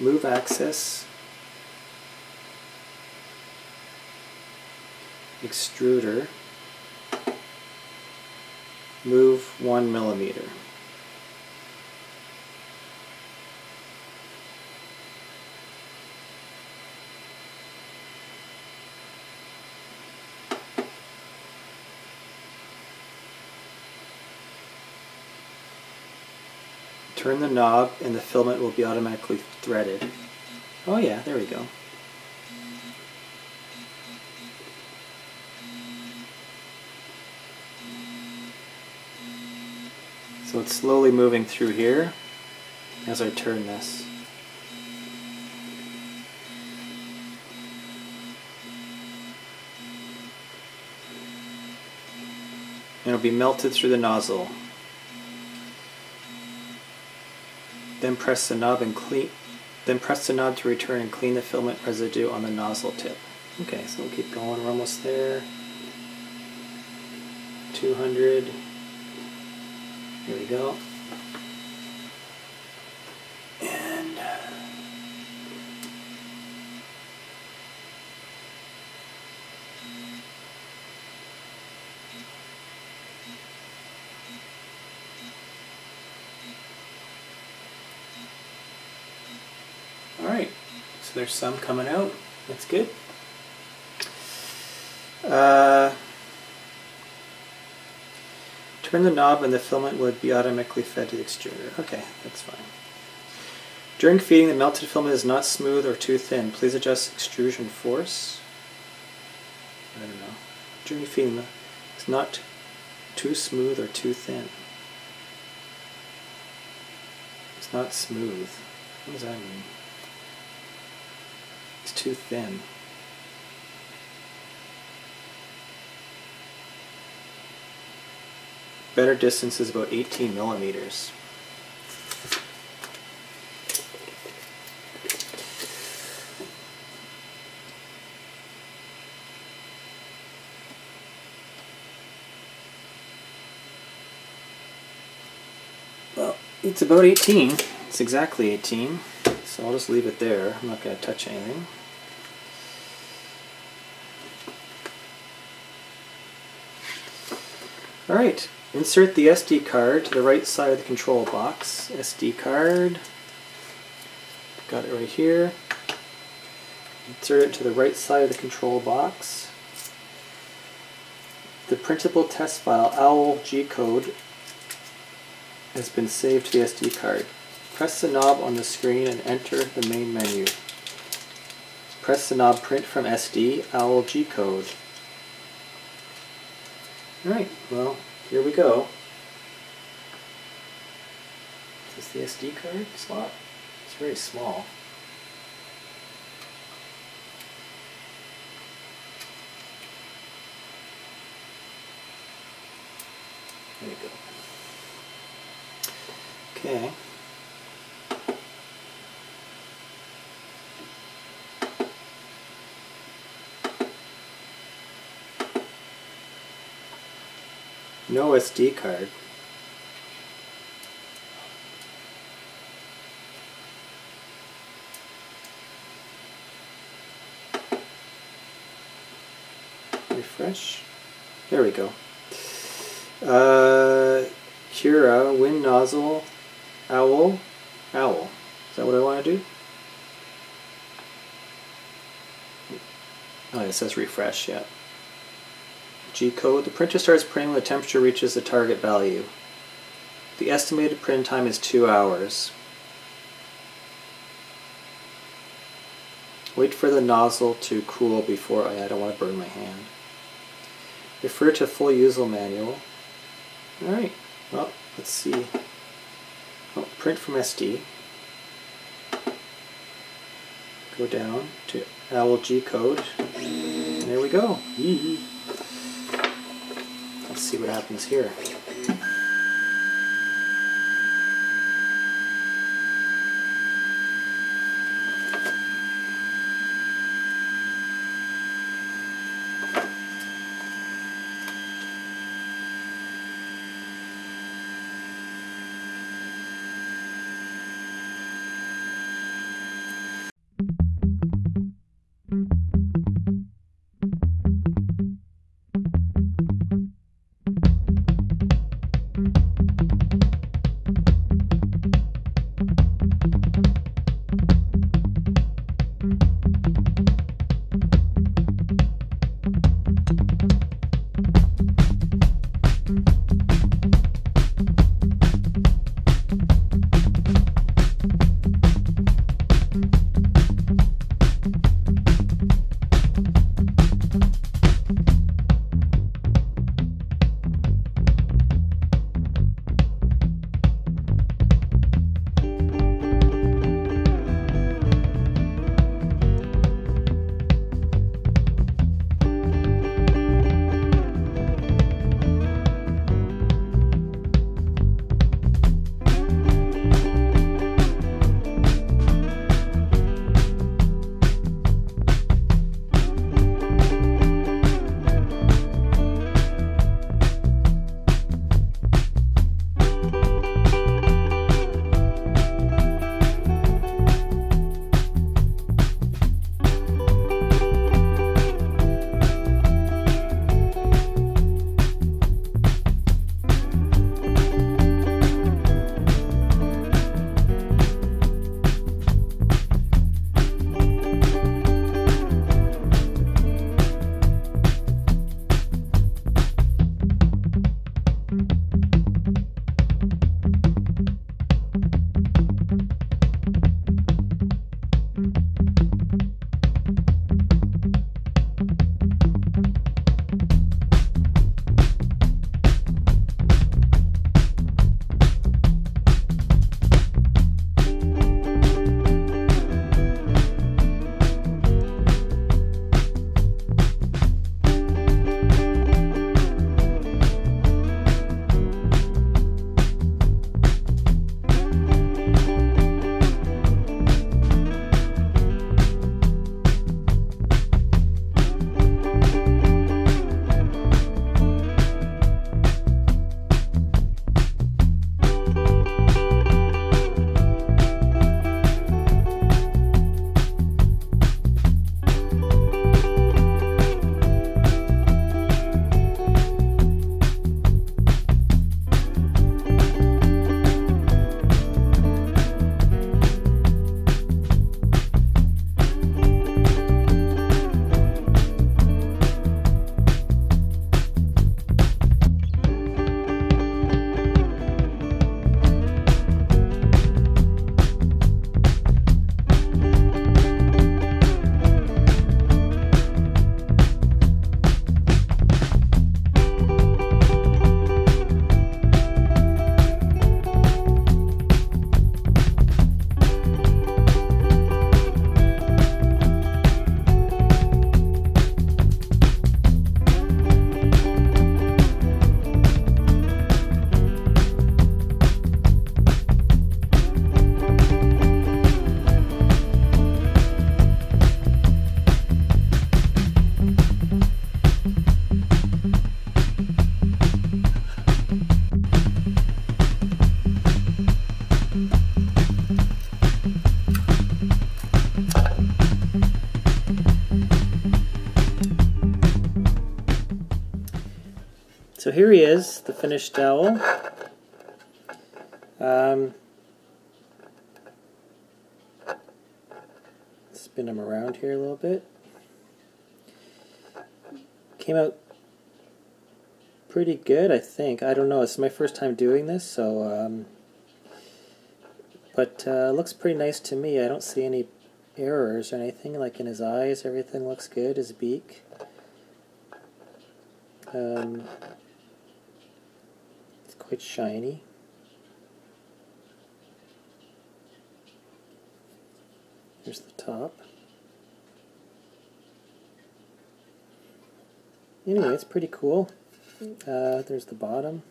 move axis, extruder, move one millimeter. Turn the knob and the filament will be automatically threaded. Oh yeah, there we go. So it's slowly moving through here as I turn this. And it'll be melted through the nozzle. Then press the knob and clean then press the knob to return and clean the filament residue on the nozzle tip. Okay, so we'll keep going, we're almost there. 200. Here we go. And Alright, so there's some coming out. That's good. Uh, turn the knob and the filament would be automatically fed to the extruder. Okay, that's fine. During feeding, the melted filament is not smooth or too thin. Please adjust extrusion force. I don't know. During feeding, it's not too smooth or too thin. It's not smooth. What does that mean? It's too thin. Better distance is about 18 millimeters. Well, it's about 18. It's exactly 18. So I'll just leave it there. I'm not going to touch anything. Alright, insert the SD card to the right side of the control box. SD card, got it right here. Insert it to the right side of the control box. The printable test file, OWL G-code, has been saved to the SD card. Press the knob on the screen and enter the main menu. Press the knob Print from SD, OWL G-code. Alright, well, here we go. Is this the SD card slot? It's very small. There you go. Okay. No SD card. Refresh. There we go. Uh, Cura, wind nozzle, owl, owl. Is that what I want to do? Oh, it says refresh, yeah. G-code. The printer starts printing when the temperature reaches the target value. The estimated print time is two hours. Wait for the nozzle to cool before I, I don't want to burn my hand. Refer to full user manual. Alright, well, let's see. Oh, print from SD. Go down to OWL G-code. There we go. Let's see what happens here. Here he is, the finished dowel. Um, spin him around here a little bit. Came out pretty good, I think. I don't know, it's my first time doing this, so... Um, but uh, looks pretty nice to me. I don't see any errors or anything, like in his eyes, everything looks good, his beak. Um, quite shiny. Here's the top. Anyway, it's pretty cool. Uh, there's the bottom.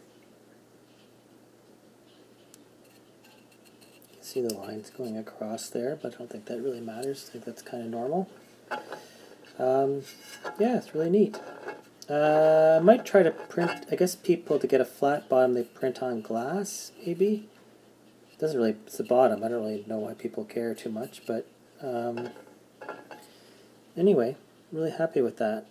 You can see the lines going across there, but I don't think that really matters. I think that's kind of normal. Um, yeah, it's really neat. Uh, I might try to print, I guess people to get a flat bottom, they print on glass, maybe? It doesn't really, it's the bottom, I don't really know why people care too much, but um, anyway, really happy with that.